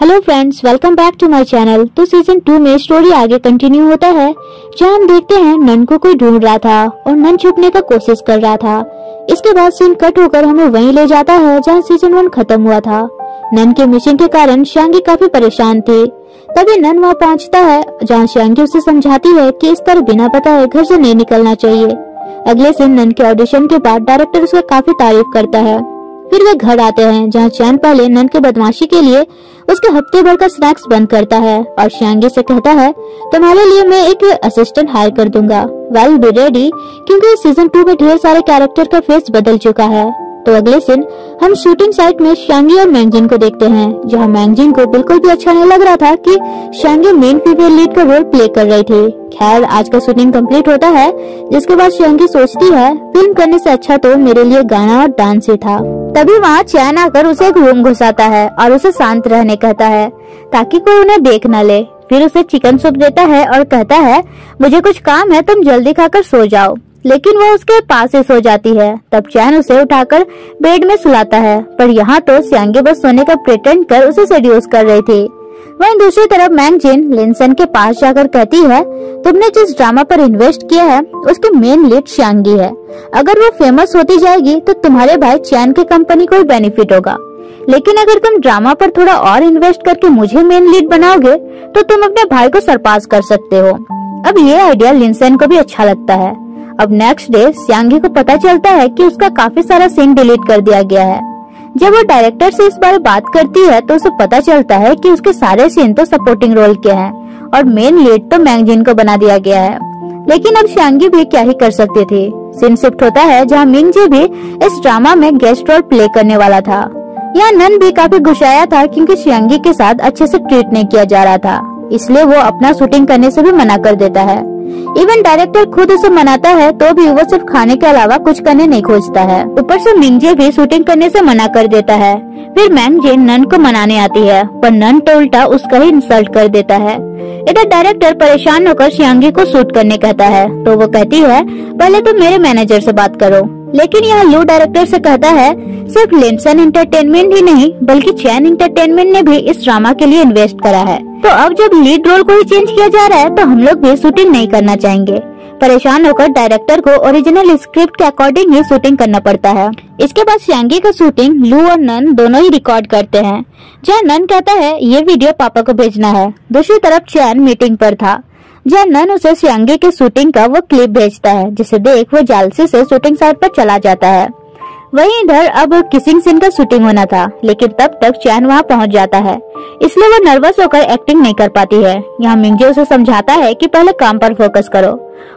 Hello friends welcome back to my channel तो season two में story आगे continue होता है, जहाँ हम देखते हैं नन को कोई ढूंढ रहा था और नन छुपने का कोशिश कर रहा था। इसके बाद सीन कट होकर हमें वहीं ले जाता है, जहाँ सीज़न वन खत्म हुआ था। नन के मिशन के कारण श्यांगी काफ़ी परेशान थी। तभी नन वहाँ पहुँचता है, जहाँ श्यांगी उसे समझाती है की इस तरह बिना बताए घर से नहीं निकलना चाहिए। अगले सीन नन के ऑडिशन के बाद डायरेक्टर उसका काफ़ी तारीफ़ करता है। फिर वे घर आते हैं, जहाँ चैन पहले नन के बदमाशी के लिए उसके हफ़्ते भर का स्नैक्स बंद करता है और श्यांगी से कहता है, तुम्हारे लिए मैं एक असिस्टेंट हायर कर दूँगा। वेल बी रेडी क्योंकि सीज़न टू में ढेर सारे कैरेक्टर का फेस बदल चुका है। तो अगले दिन हम शूटिंग साइट में शांगी और मैंगजिन को देखते हैं, जहाँ मैंगजिन को बिल्कुल भी अच्छा नहीं लग रहा था कि शांगी मेन फीमेल लीड का रोल प्ले कर रही थी। खैर, आज का शूटिंग कंप्लीट होता है, जिसके बाद शांगी सोचती है, फ़िल्म करने से अच्छा तो मेरे लिए गाना और डांस ही था। तभी वहाँ चैन आकर उसे एक रूम घुसाता है और उसे शांत रहने कहता है, ताकि कोई उन्हें देख न ले। फिर उसे चिकन सूप देता है और कहता है, मुझे कुछ काम है, तुम जल्दी खाकर सो जाओ। लेकिन वो उसके पास ही सो जाती है। तब चैन उसे उठाकर बेड में सुलाता है। पर यहाँ तो सियांगे बस सोने का प्रिटेंड कर उसे सेड्यूस कर रही थी। वहीं दूसरी तरफ़ मैंगजिन लिंसन के पास जाकर कहती है, तुमने जिस ड्रामा पर इन्वेस्ट किया है, उसकी मेन लीड श्यांगी है। अगर वो फ़ेमस होती जाएगी तो तुम्हारे भाई चैन की कंपनी को बेनिफिट होगा। लेकिन अगर तुम ड्रामा पर थोड़ा और इन्वेस्ट करके मुझे मेन लीड बनाओगे तो तुम अपने भाई को सरपास कर सकते हो। अब ये आइडिया लिंसन को भी अच्छा लगता है। अब नेक्स्ट डे सियांगी को पता चलता है कि उसका काफ़ी सारा सीन डिलीट कर दिया गया है। जब वो डायरेक्टर से इस बारे बात करती है तो उसे पता चलता है कि उसके सारे सीन तो सपोर्टिंग रोल के हैं, और मेन लीड तो मैंगजिन को बना दिया गया है। लेकिन अब शांगी भी क्या ही कर सकती थी? सीन शिफ्ट होता है जहाँ मिंगजी भी इस ड्रामा में गेस्ट रोल प्ले करने वाला था। यहाँ नन भी काफ़ी गुस्साया था क्योंकि शियांगी के साथ अच्छे से ट्रीट नहीं किया जा रहा था। इसलिए वो अपना शूटिंग करने से भी मना कर देता है। इवन डायरेक्टर खुद उसे मनाता है तो भी वो सिर्फ़ खाने के अलावा कुछ करने नहीं खोजता है। ऊपर से मिंगजे भी शूटिंग करने से मना कर देता है। फिर मैंग जे नन को मनाने आती है, पर नन तो उल्टा उसका ही इंसल्ट कर देता है। इधर डायरेक्टर परेशान होकर श्यांगी को शूट करने कहता है तो वो कहती है, पहले तुम तो मेरे मैनेजर से बात करो। लेकिन यहाँ लू डायरेक्टर से कहता है, सिर्फ़ लिंसन एंटरटेनमेंट ही नहीं, बल्कि चैन एंटरटेनमेंट ने भी इस ड्रामा के लिए इन्वेस्ट करा है। तो अब जब लीड रोल को ही चेंज किया जा रहा है तो हम लोग भी शूटिंग नहीं करना चाहेंगे। परेशान होकर डायरेक्टर को ओरिजिनल स्क्रिप्ट के अकॉर्डिंग ही शूटिंग करना पड़ता है। इसके बाद श्यांगी का शूटिंग लू और नन दोनों ही रिकॉर्ड करते हैं। जहाँ नन कहता है, ये वीडियो पापा को भेजना है। दूसरी तरफ़ चैन मीटिंग पर था। जहाँ उसे सियांगे के शूटिंग का वो क्लिप भेजता है, जिसे देख वो जालसी से शूटिंग साइट पर चला जाता है। वही इधर अब किसिंग सीन का शूटिंग होना था, लेकिन तब तक चैन वहाँ पहुँच जाता है। इसलिए वो नर्वस होकर एक्टिंग नहीं कर पाती है। यहाँ मिंगजे उसे समझाता है कि पहले काम पर फोकस करो,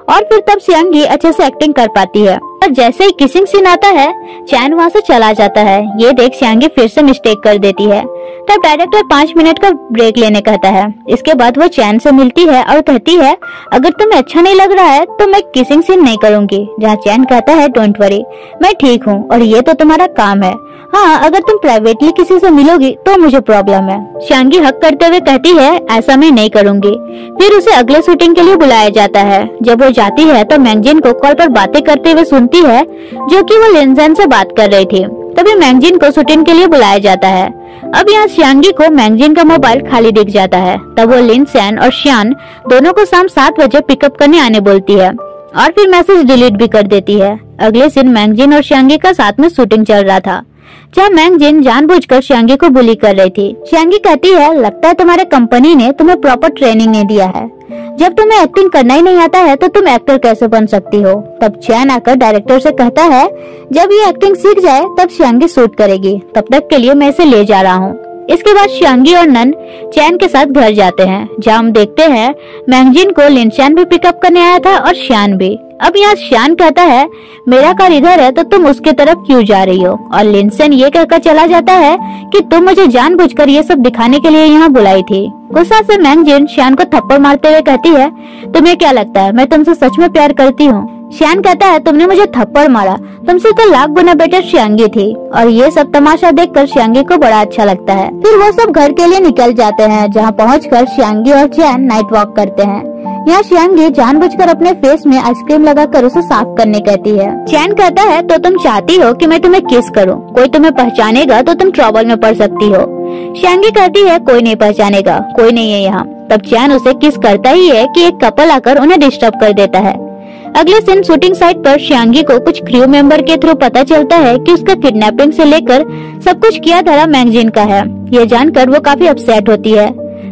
और फिर तब सियांगी अच्छे से एक्टिंग कर पाती है। और जैसे ही किसिंग सीन आता है, चैन वहाँ से चला जाता है। ये देख सियांगी फिर से मिस्टेक कर देती है। तब डायरेक्टर पाँच मिनट का ब्रेक लेने कहता है। इसके बाद वो चैन से मिलती है और कहती है, अगर तुम्हें अच्छा नहीं लग रहा है तो मैं किसिंग सीन नहीं करूँगी। जहाँ चैन कहता है डोंट वरी मैं ठीक हूँ और ये तो तुम्हारा काम है। हाँ अगर तुम प्राइवेटली किसी से मिलोगी तो मुझे प्रॉब्लम है। शांगी हक करते हुए कहती है, ऐसा मैं नहीं करूँगी। फिर उसे अगले शूटिंग के लिए बुलाया जाता है। जब वो जाती है तो मैंगजिन को कॉल पर बातें करते हुए सुनती है, जो कि वो लिंजन से बात कर रही थी। तभी मैगजीन को शूटिंग के लिए बुलाया जाता है। अब यहाँ श्यांगी को मैगजीन का मोबाइल खाली दिख जाता है। तब वो लिन सैन और श्यान दोनों को शाम सात बजे पिकअप करने आने बोलती है और फिर मैसेज डिलीट भी कर देती है। अगले दिन मैगजीन और श्यांगी का साथ में शूटिंग चल रहा था। जहाँ मैंग जिन जान बुझ कर श्यांगी को बुली कर रही थी, श्यांगी कहती है, लगता है तुम्हारे कंपनी ने तुम्हें प्रॉपर ट्रेनिंग नहीं दिया है। जब तुम्हें एक्टिंग करना ही नहीं आता है तो तुम एक्टर कैसे बन सकती हो? तब चैन आकर डायरेक्टर से कहता है, जब ये एक्टिंग सीख जाए, तब श्यांगी शूट करेगी। तब तक के लिए मैं इसे ले जा रहा हूँ। इसके बाद श्यांगी और नन चैन के साथ घर जाते हैं, जहाँ हम देखते हैं मैंगजिन को लिनचैन भी पिकअप करने आया था और श्यान भी। अब यहाँ श्यान कहता है, मेरा कार इधर है तो तुम उसके तरफ़ क्यों जा रही हो? और लिंसन ये कहकर चला जाता है कि तुम मुझे जानबूझकर ये सब दिखाने के लिए यहाँ बुलाई थी। गुस्सा से मैंगजिन श्यान को थप्पड़ मारते हुए कहती है, तुम्हें क्या लगता है, मैं तुमसे सच में प्यार करती हूँ? श्यान कहता है, तुमने मुझे थप्पड़ मारा। तुमसे तो लाख गुना बेटर श्यांगी थी। और ये सब तमाशा देखकर श्यांगी को बड़ा अच्छा लगता है। फिर वो सब घर के लिए निकल जाते हैं, जहाँ पहुँच कर श्यांगी और चैन नाइट वॉक करते हैं। यहाँ श्यांगी जानबूझकर अपने फेस में आइसक्रीम लगाकर उसे साफ़ करने कहती है। चैन कहता है तो तुम चाहती हो कि मैं तुम्हें किस करूँ? कोई तुम्हें पहचानेगा तो तुम ट्रॉबल में पड़ सकती हो। श्यांगी कहती है, कोई नहीं पहचानेगा, कोई नहीं है यहाँ। तब चैन उसे किस करता ही है कि एक कपल आकर उन्हें डिस्टर्ब कर देता है। अगले दिन शूटिंग साइट पर श्यांगी को कुछ क्रू मेंबर के थ्रू पता चलता है कि उसका किडनैपिंग से लेकर सब कुछ किया धरा मैगजीन का है। ये जानकर वो काफ़ी अपसेट होती है।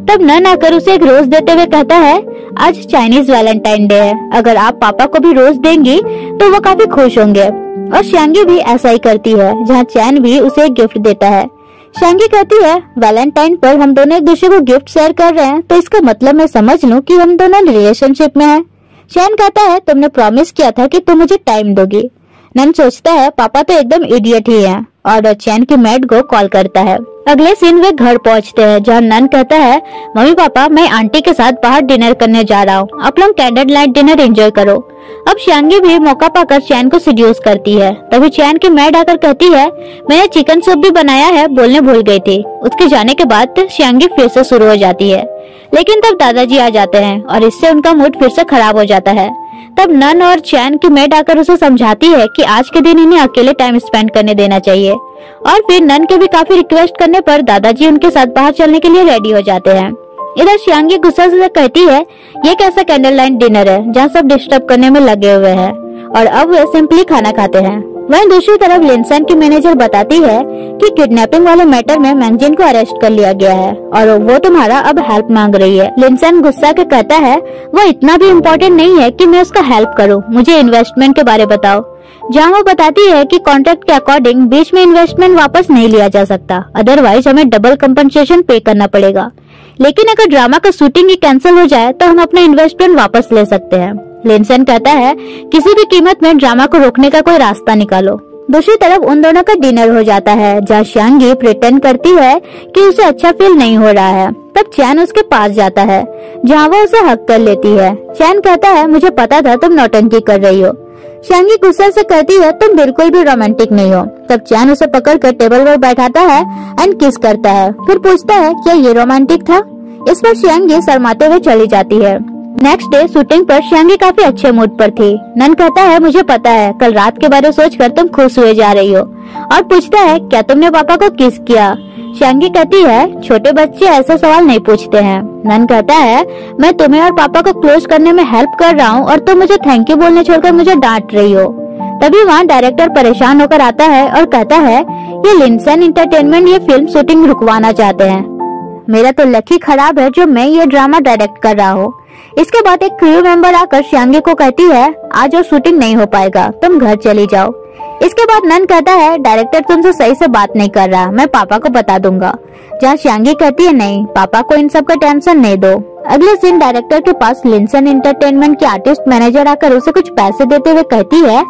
तब नन आकर उसे एक रोज देते हुए कहता है, आज चाइनीज़ वैलेंटाइन डे है। अगर आप पापा को भी रोज देंगी तो वो काफ़ी खुश होंगे। और श्यांगी भी ऐसा ही करती है, जहाँ चैन भी उसे एक गिफ्ट देता है। श्यांगी कहती है वैलेंटाइन पर हम दोनों एक दूसरे को गिफ्ट शेयर कर रहे हैं तो इसका मतलब मैं समझ लूँ कि हम दोनों रिलेशनशिप में हैं। चैन कहता है, तुमने प्रॉमिस किया था कि तुम मुझे टाइम दोगी। नन सोचता है, पापा तो एकदम इडियट ही है। और चैन की मैड को कॉल करता है। अगले सीन वे घर पहुँचते हैं, जहाँ नन कहता है, मम्मी पापा, मैं आंटी के साथ बाहर डिनर करने जा रहा हूँ। आप लोग कैंडल लाइट डिनर एंजॉय करो। अब श्यांगी भी मौका पाकर चैन को सिड्यूस करती है। तभी चैन की मैड आकर कहती है, मैंने चिकन सूप भी बनाया है, बोलने भूल गई थी। उसके जाने के बाद श्यांगी फिर से शुरू हो जाती है। लेकिन तब दादाजी आ जाते हैं और इससे उनका मूड फिर से खराब हो जाता है। तब नन और चैन की मेड आकर उसे समझाती है कि आज के दिन इन्हें अकेले टाइम स्पेंड करने देना चाहिए। और फिर नन के भी काफ़ी रिक्वेस्ट करने पर दादाजी उनके साथ बाहर चलने के लिए रेडी हो जाते हैं। इधर श्यांगी गुस्सा से कहती है, ये कैसा कैंडल लाइन डिनर है, जहाँ सब डिस्टर्ब करने में लगे हुए हैं? और अब वे सिंपली खाना खाते हैं। वहीं दूसरी तरफ़ लिंसन की मैनेजर बताती है कि किडनैपिंग वाले मैटर में मैंगजिन को अरेस्ट कर लिया गया है और वो तुम्हारा अब हेल्प मांग रही है। लिंसन गुस्सा के कहता है, वो इतना भी इम्पोर्टेंट नहीं है कि मैं उसका हेल्प करूँ। मुझे इन्वेस्टमेंट के बारे बताओ। जहाँ वो बताती है कि कॉन्ट्रैक्ट के अकॉर्डिंग बीच में इन्वेस्टमेंट वापस नहीं लिया जा सकता। अदरवाइज़ हमें डबल कम्पनसेशन पे करना पड़ेगा। लेकिन अगर ड्रामा का शूटिंग ही कैंसिल हो जाए तो हम अपना इन्वेस्टमेंट वापस ले सकते हैं। लिंसन कहता है, किसी भी कीमत में ड्रामा को रोकने का कोई रास्ता निकालो। दूसरी तरफ़ उन दोनों का डिनर हो जाता है, जहाँ श्यांगी प्रिटेंड करती है कि उसे अच्छा फील नहीं हो रहा है। तब चैन उसके पास जाता है, जहाँ वो उसे हक कर लेती है। चैन कहता है, मुझे पता था तुम नौटंकी कर रही हो। श्यांगी गुस्सा से कहती है, तुम बिल्कुल भी रोमांटिक नहीं हो। तब चैन उसे पकड़कर टेबल पर बैठाता है एंड किस करता है। फिर पूछता है, क्या ये रोमांटिक था? इस पर श्यांगी शर्माते हुए चली जाती है। नेक्स्ट डे शूटिंग पर श्यांगी काफ़ी अच्छे मूड पर थी। नन कहता है, मुझे पता है, कल रात के बारे सोच कर तुम खुश हुए जा रही हो। और पूछता है, क्या तुमने पापा को किस किया? श्यांगी कहती है, छोटे बच्चे ऐसा सवाल नहीं पूछते हैं। नन कहता है, मैं तुम्हें और पापा को क्लोज करने में हेल्प कर रहा हूँ और तुम मुझे थैंक यू बोलने छोड़कर मुझे डांट रही हो। तभी वहाँ डायरेक्टर परेशान होकर आता है और कहता है, ये लिंसन इंटरटेनमेंट ये फ़िल्म शूटिंग रुकवाना चाहते हैं। मेरा तो लकी खराब है जो मैं ये ड्रामा डायरेक्ट कर रहा हूँ। इसके बाद एक क्रू मेंबर आकर श्यांगी को कहती है, आज और शूटिंग नहीं हो पाएगा, तुम घर चली जाओ। इसके बाद नन कहता है डायरेक्टर तुमसे सही से बात नहीं कर रहा, मैं पापा को बता दूँगा। जहाँ श्यांगी कहती है, नहीं, पापा को इन सब का टेंशन नहीं दो। अगले दिन डायरेक्टर के पास लिंसन इंटरटेनमेंट की आर्टिस्ट मैनेजर आकर उसे कुछ पैसे देते हुए कहती है,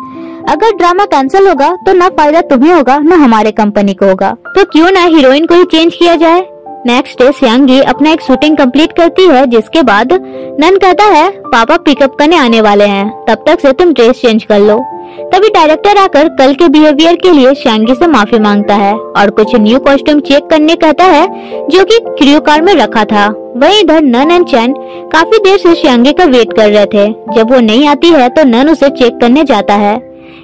अगर ड्रामा कैंसिल होगा तो ना फ़ायदा तुम्हें होगा, ना हमारे कंपनी को होगा। तो क्यों ना हीरोइन को ही चेंज किया जाए? नेक्स्ट डे सियांगी अपना एक शूटिंग कंप्लीट करती है, जिसके बाद नन कहता है, पापा पिकअप करने आने वाले हैं। तब तक से तुम ड्रेस चेंज कर लो। तभी डायरेक्टर आकर कल के बिहेवियर के लिए श्यांगी से माफ़ी माँगता है और कुछ न्यू कॉस्ट्यूम चेक करने कहता है, जो कि क्रियो कार में रखा था। वही इधर नन एंड चैन काफ़ी देर से श्यांगी का वेट कर रहे थे। जब वो नहीं आती है तो नन उसे चेक करने जाता है।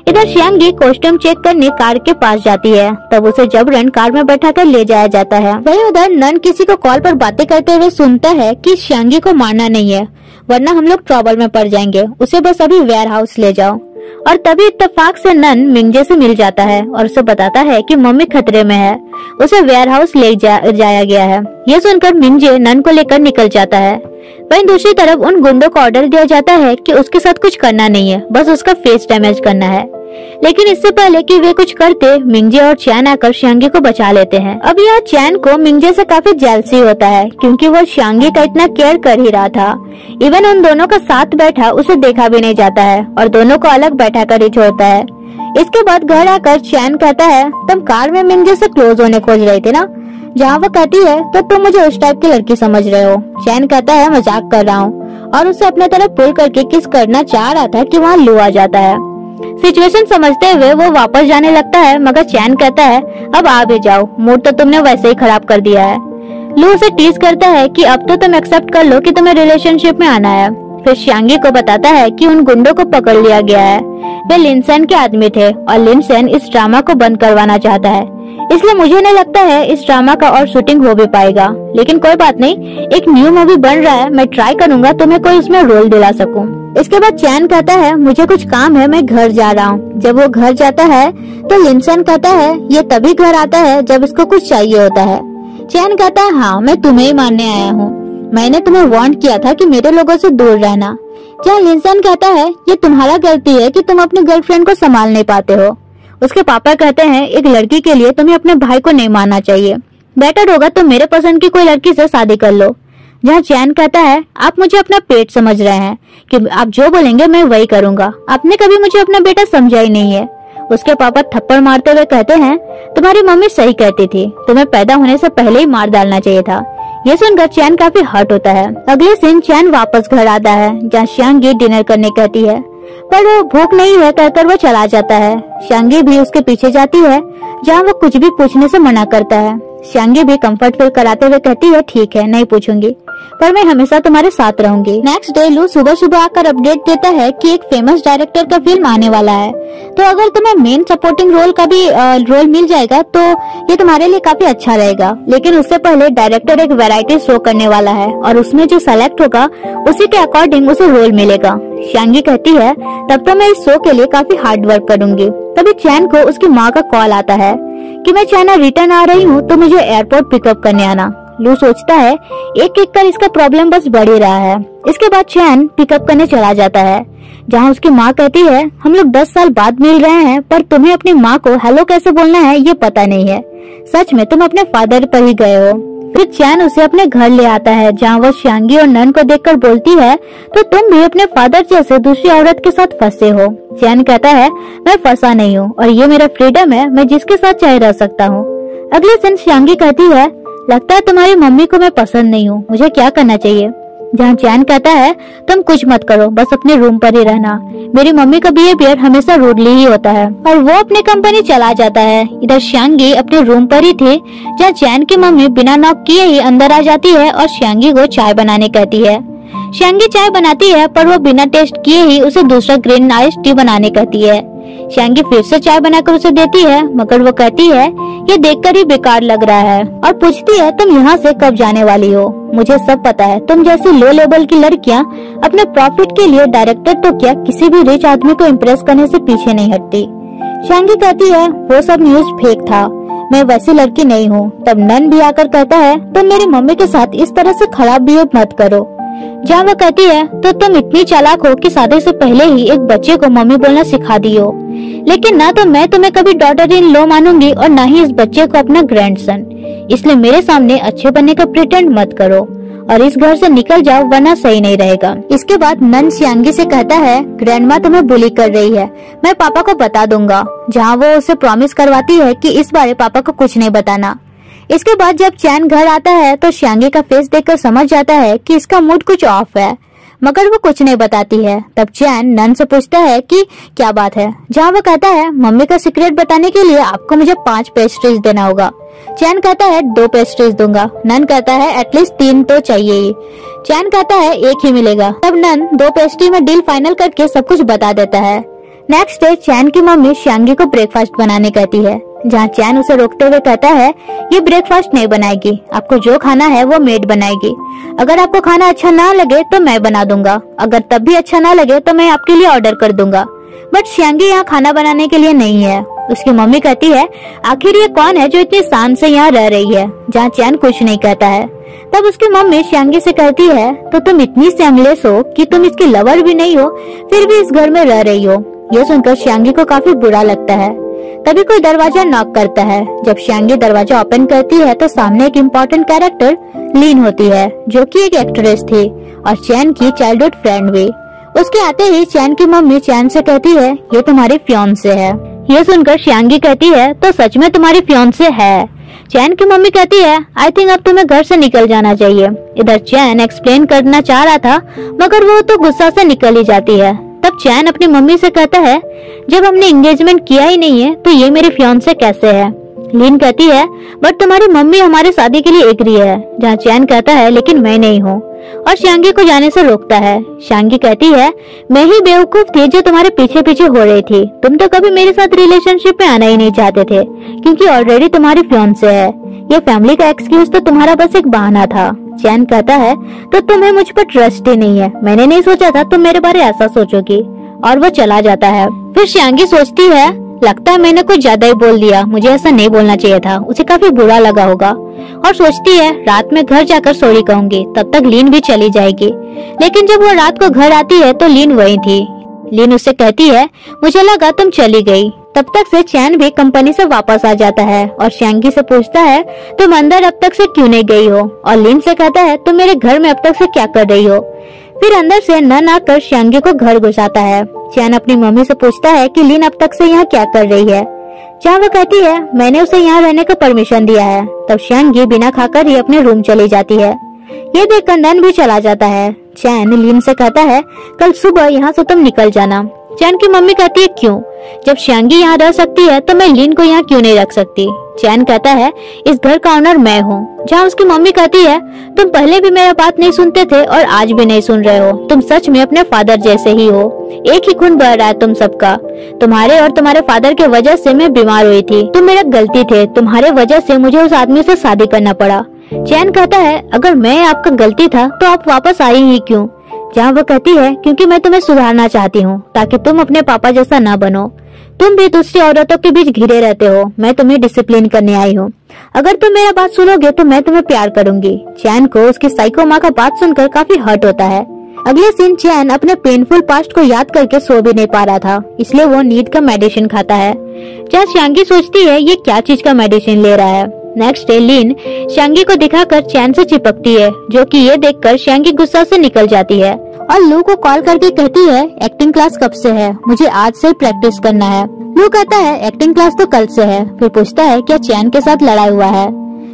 इधर श्याम श्यांगी कॉस्ट्यूम चेक करने कार के पास जाती है। तब उसे जबरन कार में बैठा कर ले जाया जाता है। वही उधर नन किसी को कॉल पर बातें करते हुए सुनता है कि श्यांगी को मारना नहीं है वरना हम लोग ट्रॉबल में पड़ जाएँगे। उसे बस अभी वेयर हाउस ले जाओ। और तभी इत्तेफाक से नन मिंजे से मिल जाता है और उसे बताता है कि मम्मी खतरे में है। उसे वेयर हाउस ले जा, जाया गया है। ये सुनकर मिंजे नन को लेकर निकल जाता है। वहीं दूसरी तरफ़ उन गुंडों को ऑर्डर दिया जाता है कि उसके साथ कुछ करना नहीं है बस उसका फेस डैमेज करना है। लेकिन इससे पहले कि वे कुछ करते मिंगजे और चैन आकर श्यांगी को बचा लेते हैं। अब यह चैन को मिंगजे से काफ़ी जेलसी होता है, क्योंकि वो श्यांगी का इतना केयर कर ही रहा था। इवन उन दोनों का साथ बैठा, उसे देखा भी नहीं जाता है, और दोनों को अलग बैठा कर ही छोड़ता है। इसके बाद घर आकर चैन कहता है, तुम कार में मिंगजे से क्लोज होने खोज रहे थे ना? जहाँ वो कहती है तो तुम मुझे उस टाइप की लड़की समझ रहे हो। चैन कहता है, मज़ाक कर रहा हूँ। और उसे अपने तरफ़ पुल करके किस करना चाह रहा था कि वहाँ लू आ जाता है। सिचुएशन समझते हुए वो वापस जाने लगता है, मगर चैन कहता है, अब आ भी जाओ, मूड तो तुमने वैसे ही खराब कर दिया है। लू उसे टीज करता है कि अब तो तुम एक्सेप्ट कर लो कि तुम्हें रिलेशनशिप में आना है। फिर श्यांगी को बताता है कि उन गुंडों को पकड़ लिया गया है। वे लिनसेन के आदमी थे और लिनसेन इस ड्रामा को बंद करवाना चाहता है। इसलिए मुझे नहीं लगता है इस ड्रामा का और शूटिंग हो भी पाएगा। लेकिन कोई बात नहीं, एक न्यू मूवी बन रहा है, मैं ट्राई करूँगा तो मैं कोई उसमें रोल दिला सकूँ। इसके बाद चैन कहता है, मुझे कुछ काम है, मैं घर जा रहा हूँ। जब वो घर जाता है तो लिनसन कहता है, ये तभी घर आता है जब इसको कुछ चाहिए होता है। चैन कहता है हाँ मैं तुम्हें ही मानने आया हूँ। मैंने तुम्हें वार्न किया था कि मेरे लोगों से दूर रहना। क्या लिनसन कहता है, ये तुम्हारा गलती है कि तुम अपनी गर्लफ्रेंड को संभाल नहीं पाते हो। उसके पापा कहते हैं, एक लड़की के लिए तुम्हें अपने भाई को नहीं मानना चाहिए। बेटर होगा तुम मेरे पसंद की कोई लड़की से शादी कर लो। जहाँ चैन कहता है, आप मुझे अपना पेट समझ रहे हैं कि आप जो बोलेंगे मैं वही करूँगा। आपने कभी मुझे अपना बेटा समझा ही नहीं है। उसके पापा थप्पड़ मारते हुए कहते हैं, तुम्हारी मम्मी सही कहती थी। तुम्हें पैदा होने से पहले ही मार डालना चाहिए था। ये सुनकर चैन काफ़ी हर्ट होता है। अगले दिन चैन वापस घर आता है, जहाँ श्यांगी डिनर करने कहती है। पर वो भूख नहीं है कहकर वो चला जाता है। श्यांगी भी उसके पीछे जाती है, जहाँ वो कुछ भी पूछने से मना करता है। श्यांगी भी कंफर्ट फील कराते हुए कहती है, ठीक है, नहीं पूछूँगी। पर मैं हमेशा तुम्हारे साथ रहूँगी। नेक्स्ट डे लू सुबह सुबह आकर अपडेट देता है कि एक फ़ेमस डायरेक्टर का फ़िल्म आने वाला है। तो अगर तुम्हें मेन सपोर्टिंग रोल का भी रोल मिल जाएगा तो ये तुम्हारे लिए काफ़ी अच्छा रहेगा। लेकिन उससे पहले डायरेक्टर एक वेराइटी शो करने वाला है और उसमें जो सेलेक्ट होगा, उसी के अकॉर्डिंग उसे रोल मिलेगा। श्यांगी कहती है, तब तो मैं इस शो के लिए काफ़ी हार्ड वर्क करूँगी। तभी चैन को उसकी माँ का कॉल आता है कि मैं चाइना रिटर्न आ रही हूँ तो मुझे एयरपोर्ट पिकअप करने आना। लू सोचता है एक एक कर इसका प्रॉब्लम बस बढ़ ही रहा है। इसके बाद चैन पिकअप करने चला जाता है, जहाँ उसकी माँ कहती है, हम लोग दस साल बाद मिल रहे हैं, पर तुम्हें अपनी माँ को हेलो कैसे बोलना है, ये पता नहीं है। सच में तुम अपने फादर पर ही गए हो। फिर चैन उसे अपने घर ले आता है, जहाँ वो श्यांगी और नन को देखकर बोलती है तो तुम भी अपने फादर जैसे दूसरी औरत के साथ फंसे हो। चैन कहता है, मैं फंसा नहीं हूँ, और ये मेरा फ्रीडम है, मैं जिसके साथ चाहे रह सकता हूँ। अगले दिन श्यांगी कहती है, लगता है तुम्हारी मम्मी को मैं पसंद नहीं हूँ, मुझे क्या करना चाहिए? जहाँ चैन कहता है, तुम कुछ मत करो, बस अपने रूम पर ही रहना। मेरी मम्मी का बिहेवियर हमेशा रूडली ही होता है, और वो अपनी कंपनी चला जाता है। इधर श्यांगी अपने रूम पर ही थे, जहाँ चैन की मम्मी बिना नॉक किए ही अंदर आ जाती है और श्यांगी को चाय बनाने कहती है। श्यांगी चाय बनाती है, पर वो बिना टेस्ट किए ही उसे दूसरा ग्रीन आइस टी बनाने कहती है। श्यांगी फिर से चाय बनाकर उसे देती है, मगर वो कहती है, ये देखकर ही बेकार लग रहा है। और पूछती है, तुम यहाँ से कब जाने वाली हो? मुझे सब पता है। तुम जैसी लो लेवल की लड़कियाँ अपने प्रॉफिट के लिए डायरेक्टर तो क्या किसी भी रिच आदमी को इम्प्रेस करने से पीछे नहीं हटती? श्यांगी कहती है, वो सब न्यूज़ फेक था। मैं वैसी लड़की नहीं हूँ। तब नन भी आकर कहता है, तुम मेरी मम्मी के साथ इस तरह से खराब बिहेव मत करो। जहाँ वो कहती है तो तुम इतनी चालाक हो कि शादी से पहले ही एक बच्चे को मम्मी बोलना सिखा दी हो लेकिन ना तो मैं तुम्हें कभी डॉटर इन लो मानूँगी और ना ही इस बच्चे को अपना ग्रैंडसन इसलिए मेरे सामने अच्छे बनने का प्रिटेंड मत करो और इस घर से निकल जाओ, वरना सही नहीं रहेगा। इसके बाद नन सियांगी से कहता है ग्रैंडमा तुम्हें बुली कर रही है। मैं पापा को बता दूँगा। जहाँ वो उसे प्रॉमिस करवाती है कि इस बारे पापा को कुछ नहीं बताना। इसके बाद जब चैन घर आता है तो श्यांगी का फेस देखकर समझ जाता है कि इसका मूड कुछ ऑफ़ है। मगर वो कुछ नहीं बताती है। तब चैन नन से पूछता है कि क्या बात है? जहाँ वो कहता है, मम्मी का सीक्रेट बताने के लिए आपको मुझे पाँच पेस्ट्रीज देना होगा। चैन कहता है, दो पेस्ट्रीज दूँगा। नन कहता है एटलीस्ट तीन तो चाहिए ही। चैन कहता है, एक ही मिलेगा। तब नन दो पेस्ट्री में डील फाइनल करके सब कुछ बता देता है। नेक्स्ट डे चैन की मम्मी श्यांगी को ब्रेकफास्ट बनाने कहती है। जहाँ चैन उसे रोकते हुए कहता है, ये ब्रेकफास्ट नहीं बनाएगी। आपको जो खाना है वो मेड बनाएगी। अगर आपको खाना अच्छा ना लगे तो मैं बना दूँगा। अगर तब भी अच्छा ना लगे तो मैं आपके लिए ऑर्डर कर दूँगा। बट श्यांगी यहाँ खाना बनाने के लिए नहीं है। उसकी मम्मी कहती है, आखिर ये कौन है जो इतनी शान से यहाँ रह रही है, जहाँ चैन कुछ नहीं कहता है? तब उसकी मम्मी श्यांगी से कहती है तो तुम इतनी सेमलेस हो कि तुम इसकी लवर भी नहीं हो, फिर भी इस घर में रह रही हो। यह सुनकर श्यांगी को काफ़ी बुरा लगता है। तभी कोई दरवाज़ा नॉक करता है। जब श्यांगी दरवाज़ा ओपन करती है तो सामने एक इम्पोर्टेंट कैरेक्टर लीन होती है, जो कि एक एक्ट्रेस थी, और चैन की चाइल्डहुड फ्रेंड भी। उसके आते ही चैन की मम्मी चैन से कहती है, ये तुम्हारी फ्योन से है। ये सुनकर श्यांगी कहती है तो सच में तुम्हारी फ्योन से है? चैन की मम्मी कहती है आई थिंक अब तुम्हें घर से निकल जाना चाहिए। इधर चैन एक्सप्लेन करना चाह रहा था, मगर वो तो गुस्सा से निकल ही जाती है। तब चैन अपनी मम्मी से कहता है, जब हमने एंगेजमेंट किया ही नहीं है तो ये मेरी फ्योन से कैसे है? लीन कहती है, बट तुम्हारी मम्मी हमारे शादी के लिए एक एग्री है, जहाँ चैन कहता है, लेकिन मैं नहीं हूँ। और श्यांगी को जाने से रोकता है। श्यांगी कहती है, मैं ही बेवकूफ़ थी जो तुम्हारे पीछे पीछे हो रही थी। तुम तो कभी मेरे साथ रिलेशनशिप में आना ही नहीं चाहते थे, क्योंकि ऑलरेडी तुम्हारी फ्योन से है। ये फैमिली का एक्सक्यूज तो तुम्हारा बस एक बहाना था। चैन कहता है तो तुम्हें मुझ पर ट्रस्ट ही नहीं है। मैंने नहीं सोचा था तुम मेरे बारे ऐसा सोचोगी। और वो चला जाता है। फिर श्यांगी सोचती है, लगता है मैंने कुछ ज़्यादा ही बोल दिया। मुझे ऐसा नहीं बोलना चाहिए था। उसे काफ़ी बुरा लगा होगा। और सोचती है, रात में घर जाकर सॉरी कहूँगी। तब तक लीन भी चली जाएगी। लेकिन जब वो रात को घर आती है तो लीन वही थी। लीन उससे कहती है, मुझे लगा तुम चली गई। तब तक से चैन भी कंपनी से वापस आ जाता है और श्यांगी से पूछता है, तुम अंदर अब तक से क्यों नहीं गई हो? और लीन से कहता है, तुम मेरे घर में अब तक से क्या कर रही हो? फिर अंदर से नन आकर श्यांगी को घर घुसाता है। चैन अपनी मम्मी से पूछता है कि लीन अब तक से यहाँ क्या कर रही है? जहाँ वो कहती है, मैंने उसे यहाँ रहने का परमिशन दिया है। तब श्यांगी बिना खाकर ही अपने रूम चली जाती है। ये देखकर नन भी चला जाता है। चैन लीन से कहता है, कल सुबह यहाँ से तुम निकल जाना। चैन की मम्मी कहती है, क्यों? जब श्यांगी यहाँ रह सकती है तो मैं लीन को यहाँ क्यों नहीं रख सकती? चैन कहता है, इस घर का ऑनर मैं हूँ। जहाँ उसकी मम्मी कहती है, तुम पहले भी मेरा बात नहीं सुनते थे और आज भी नहीं सुन रहे हो। तुम सच में अपने फादर जैसे ही हो। एक ही खून बह रहा है तुम सबका। तुम्हारे और तुम्हारे फादर के वजह से मैं बीमार हुई थी। तुम मेरा गलती थे। तुम्हारे वजह से मुझे उस आदमी से शादी करना पड़ा। चैन कहता है, अगर मैं आपका गलती था तो आप वापस आई ही क्यों? जहाँ वो कहती है? क्योंकि मैं तुम्हें सुधारना चाहती हूँ, ताकि तुम अपने पापा जैसा न बनो। तुम भी दूसरी औरतों के बीच घिरे रहते हो, मैं तुम्हें डिसिप्लिन करने आई हूँ। अगर तुम मेरा बात सुनोगे तो मैं तुम्हें प्यार करूँगी। चैन को उसकी साइको माँ का बात सुनकर काफ़ी हर्ट होता है। अगले सीन चैन अपने पेनफुल पास्ट को याद करके सो भी नहीं पा रहा था, इसलिए वो नींद का मेडिसिन खाता है। जहाँ श्यांगी सोचती है, ये क्या चीज़ का मेडिसिन ले रहा है? नेक्स्ट डे लीन श्यांगी को दिखाकर चैन से चिपकती है, जो कि ये देखकर श्यांगी गुस्सा से निकल जाती है। और लू को कॉल करके कहती है एक्टिंग क्लास कब से है? मुझे आज से प्रैक्टिस करना है। लू कहता है एक्टिंग क्लास तो कल से है। फिर पूछता है, क्या चैन के साथ लड़ाई हुआ है?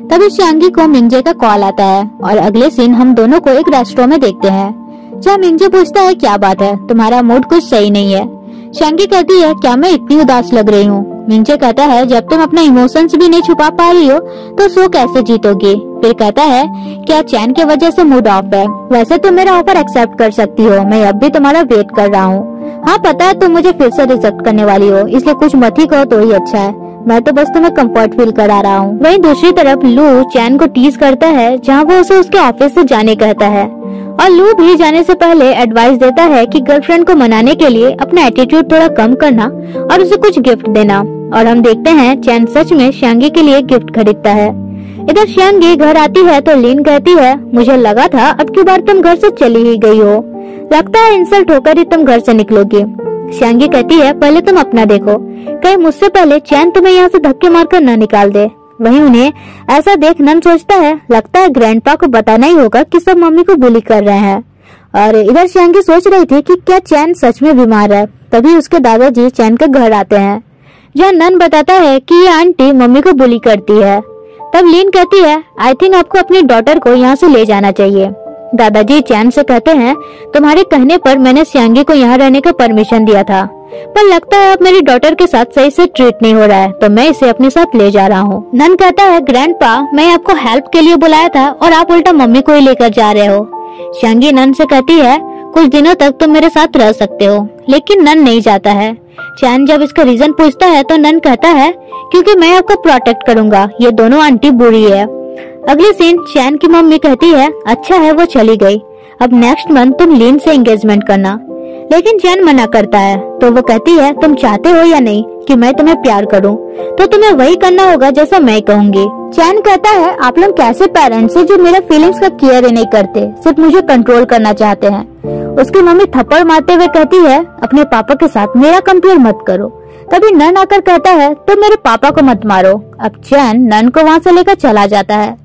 तभी श्यांगी को मिंजे का कॉल आता है, और अगले सीन हम दोनों को एक रेस्टोरेंट में देखते हैं। जहाँ मिंजे पूछता है, क्या बात है? तुम्हारा मूड कुछ सही नहीं है। श्यांगी कहती है, क्या मैं इतनी उदास लग रही हूँ? मिंजे कहता है, जब तुम अपने इमोशंस भी नहीं छुपा पा रही हो तो सो कैसे जीतोगी? फिर कहता है, क्या चैन की वजह से मूड ऑफ़ है? वैसे तुम मेरा ऑफ़र एक्सेप्ट कर सकती हो, मैं अब भी तुम्हारा वेट कर रहा हूँ। हाँ पता है तुम मुझे फिर से रिजेक्ट करने वाली हो, इसलिए कुछ मत ही कहो तो ही अच्छा है। मैं तो बस तुम्हें कंफर्ट फील करा रहा हूँ। वहीं दूसरी तरफ़ लू चैन को टीज करता है, जहाँ वो उसे उसके ऑफ़िस से जाने कहता है। और लू भी जाने से पहले एडवाइस देता है कि गर्लफ्रेंड को मनाने के लिए अपना एटीट्यूड थोड़ा कम करना और उसे कुछ गिफ्ट देना। और हम देखते हैं, चैन सच में श्यांगी के लिए गिफ्ट खरीदता है। इधर श्यांगी घर आती है तो लीन कहती है, मुझे लगा था अब की बार तुम घर से चली ही गई हो। लगता है इंसल्ट होकर ही तुम घर से निकलोगे। श्यांगी कहती है, पहले तुम अपना देखो। कहीं, मुझसे पहले चैन तुम्हें यहाँ से धक्के मारकर न निकाल दे। वहीं उन्हें ऐसा देख नन सोचता है, लगता है ग्रैंडपा को बताना ही होगा कि सब मम्मी को बुली कर रहे हैं। और इधर श्यांगी सोच रही थी कि क्या चैन सच में बीमार है, तभी उसके दादाजी चैन के घर आते हैं। जहाँ नन बताता है कि ये आंटी मम्मी को बुली करती है। तब लीन कहती है आई थिंक आपको अपनी डॉटर को यहाँ से ले जाना चाहिए। दादाजी चैन से कहते हैं, तुम्हारे कहने पर मैंने सियांगी को यहाँ रहने का परमिशन दिया था। पर लगता है अब मेरी डॉटर के साथ सही से ट्रीट नहीं हो रहा है तो मैं इसे अपने साथ ले जा रहा हूँ। नन कहता है ग्रैंड पा मैं आपको हेल्प के लिए बुलाया था और आप उल्टा मम्मी को ही लेकर जा रहे हो। श्यांगी नन से कहती है, कुछ दिनों तक तुम मेरे साथ रह सकते हो, लेकिन नन नहीं जाता है। चैन जब इसका रीजन पूछता है तो नन कहता है, क्योंकि मैं आपको प्रोटेक्ट करूँगा, ये दोनों आंटी बुरी है। अगले सीन चैन की मम्मी कहती है अच्छा है, वो चली गई। अब नेक्स्ट मंथ तुम लीन से एंगेजमेंट करना। लेकिन चैन मना करता है तो वो कहती है, तुम चाहते हो या नहीं कि मैं तुम्हें प्यार करूँ? तो तुम्हें वही करना होगा जैसा मैं कहूँगी। चैन कहता है, आप लोग कैसे पेरेंट्स हैं जो मेरे फीलिंग्स का केयर ही नहीं करते, सिर्फ़ मुझे कंट्रोल करना चाहते हैं? उसकी मम्मी थप्पड़ मारते हुए कहती है, अपने पापा के साथ मेरा कंपेयर मत करो। तभी नन आकर कहता है, तुम तो मेरे पापा को मत मारो। अब चैन नन को वहाँ से लेकर चला जाता है।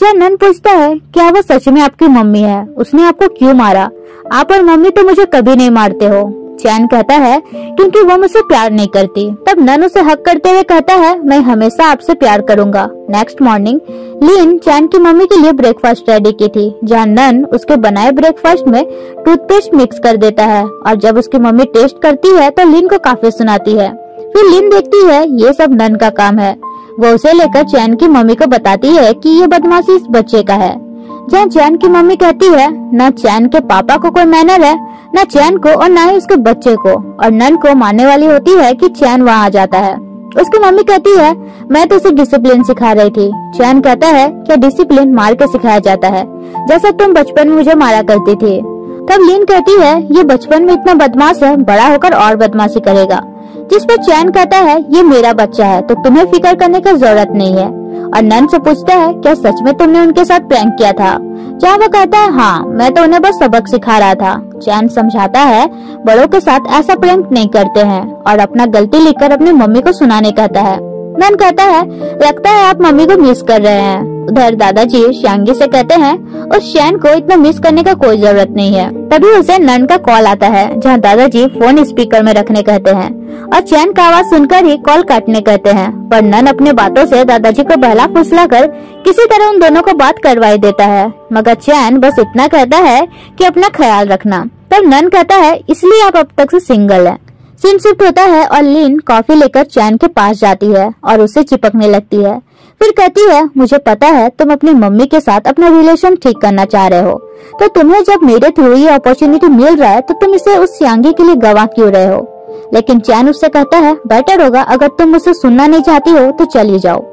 जब नन पूछता है क्या वो सच में आपकी मम्मी है? उसने आपको क्यों मारा? आप और मम्मी तो मुझे कभी नहीं मारते हो। चैन कहता है, क्योंकि वो मुझसे प्यार नहीं करती। तब नन उसे हक करते हुए कहता है, मैं हमेशा आपसे प्यार करूँगा। नेक्स्ट मॉर्निंग लीन चैन की मम्मी के लिए ब्रेकफास्ट रेडी की थी, जहाँ नन उसके बनाए ब्रेकफास्ट में टूथपेस्ट मिक्स कर देता है। और जब उसकी मम्मी टेस्ट करती है तो लीन को काफ़ी सुनाती है। फिर लीन देखती है, ये सब नन का काम है। वो उसे लेकर चैन की मम्मी को बताती है कि ये बदमाशी इस बच्चे का है। जहाँ चैन की मम्मी कहती है, न चैन के पापा को कोई मैनर है, न चैन को और न ही उसके बच्चे को। और नन को मानने वाली होती है कि चैन वहाँ आ जाता है। उसकी मम्मी कहती है, मैं तो उसे डिसिप्लिन सिखा रही थी। चैन कहता है, क्या डिसिप्लिन मार के सिखाया जाता है? जैसा तुम बचपन में मुझे मारा करती थी। तब लीन कहती है, ये बचपन में इतना बदमाश है, बड़ा होकर और बदमाशी करेगा। जिस पर चैन कहता है, ये मेरा बच्चा है तो तुम्हें फ़िक्र करने की ज़रूरत नहीं है। और नन से पूछता है, क्या सच में तुमने उनके साथ प्रैंक किया था? जहाँ वो कहता है हाँ मैं तो उन्हें बस सबक सिखा रहा था। चैन समझाता है, बड़ों के साथ ऐसा प्रैंक नहीं करते हैं। और अपना गलती लिखकर अपनी मम्मी को सुनाने कहता है नन कहता है, लगता है आप मम्मी को मिस कर रहे हैं। उधर दादाजी श्यांगी से कहते हैं, उस शैन को इतना मिस करने का कोई ज़रूरत नहीं है। तभी उसे नन का कॉल आता है, जहाँ दादाजी फ़ोन स्पीकर में रखने कहते हैं। और चैन का आवाज़ सुनकर ही कॉल काटने कहते हैं। पर नन अपने बातों से दादाजी को बहला फुसला कर किसी तरह उन दोनों को बात करवाई देता है। मगर चैन बस इतना कहता है कि अपना ख्याल रखना। तब नन कहता है, इसलिए आप अब तक से सिंगल हैं। सीन शिफ्ट होता है और लीन कॉफ़ी लेकर चैन के पास जाती है और उसे चिपकने लगती है। फिर कहती है, मुझे पता है तुम अपनी मम्मी के साथ अपना रिलेशन ठीक करना चाह रहे हो। तो तुम्हें जब मेरे थ्रू ये अपॉर्चुनिटी मिल रहा है तो तुम इसे उस सियांगी के लिए गवाह क्यों रहे हो? लेकिन चैन उससे कहता है, बेटर होगा, अगर तुम उसे सुनना नहीं चाहती हो तो चली जाओ।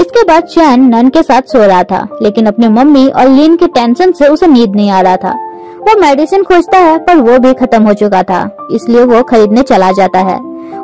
इसके बाद चैन नन के साथ सो रहा था, लेकिन अपनी मम्मी और लीन के टेंशन से उसे नींद नहीं आ रहा था। वो मेडिसिन खोजता है, पर वो भी खत्म हो चुका था, इसलिए वो खरीदने चला जाता है।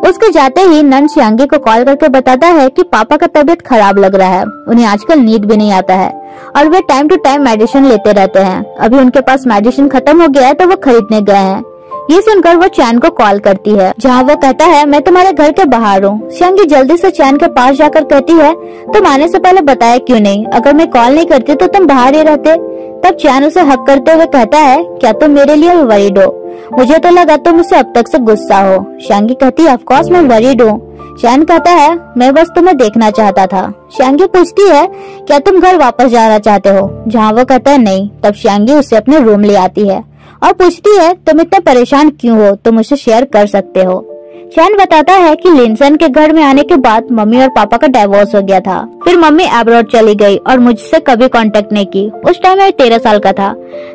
उसके जाते ही नन श्यांगी को कॉल करके बताता है कि पापा का तबीयत खराब लग रहा है, उन्हें आजकल नींद भी नहीं आता है, और वे टाइम टू टाइम मेडिसिन लेते रहते हैं। अभी उनके पास मेडिसिन खत्म हो गया है तो वो खरीदने गए हैं। ये सुनकर वो चैन को कॉल करती है। जहाँ वो कहता है, मैं तुम्हारे घर के बाहर हूँ। श्यांगी जल्दी से चैन के पास जाकर कहती है, तुम आने से पहले बताया क्यों नहीं? अगर मैं कॉल नहीं करती तो तुम बाहर ही रहते। तब चैन उसे हक करते हुए कहता है, क्या तुम मेरे लिए वरीड हो? मुझे तो लगा तुम मुझसे अब तक से गुस्सा हो। शांगी कहती है ऑफकोर्स मैं वरीड हूँ। चैन कहता है, मैं बस तुम्हें देखना चाहता था। श्यांगी पूछती है, क्या तुम घर वापस जाना चाहते हो? जहाँ वो कहता है, नहीं। तब श्यांगी उसे अपने रूम ले आती है। और पूछती है तुम इतने परेशान क्यों हो? तुम उसे शेयर कर सकते हो। चैन बताता है कि लिंसन के घर में आने के बाद मम्मी और पापा का डाइवोर्स हो गया था। फिर मम्मी एब्रॉड चली गई और मुझसे कभी कांटेक्ट नहीं की। उस टाइम मैं तेरह साल का था।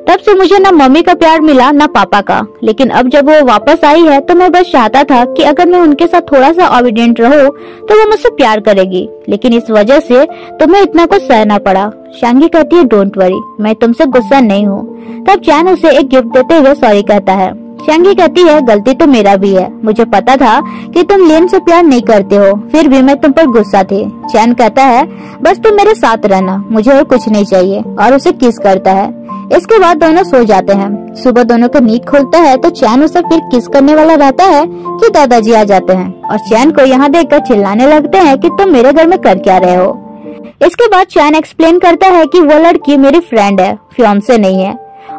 तब से मुझे न मम्मी का प्यार मिला, न पापा का। लेकिन अब जब वो वापस आई है तो मैं बस चाहता था कि अगर मैं उनके साथ थोड़ा सा ऑबिडेंट रहूँ तो वो मुझसे प्यार करेगी। लेकिन इस वजह से तुम्हें तो इतना कुछ सहना पड़ा। शांगी कहती है डोंट वरी मैं तुमसे गुस्सा नहीं हूँ। तब चैन उसे एक गिफ्ट देते हुए सॉरी कहता है। शंगी कहती है, गलती तो मेरा भी है। मुझे पता था कि तुम लेन से प्यार नहीं करते हो, फिर भी मैं तुम पर गुस्सा थी। चैन कहता है, बस तुम मेरे साथ रहना, मुझे और कुछ नहीं चाहिए, और उसे किस करता है? इसके बाद दोनों सो जाते हैं। सुबह दोनों का नींद खोलता है तो चैन उसे फिर किस करने वाला रहता है कि दादाजी आ जाते हैं, और चैन को यहाँ देख कर चिल्लाने लगते हैं कि तुम मेरे घर में कर क्या रहे हो। इसके बाद चैन एक्सप्लेन करता है कि वो लड़की मेरी फ्रेंड है फ्योन से नहीं है,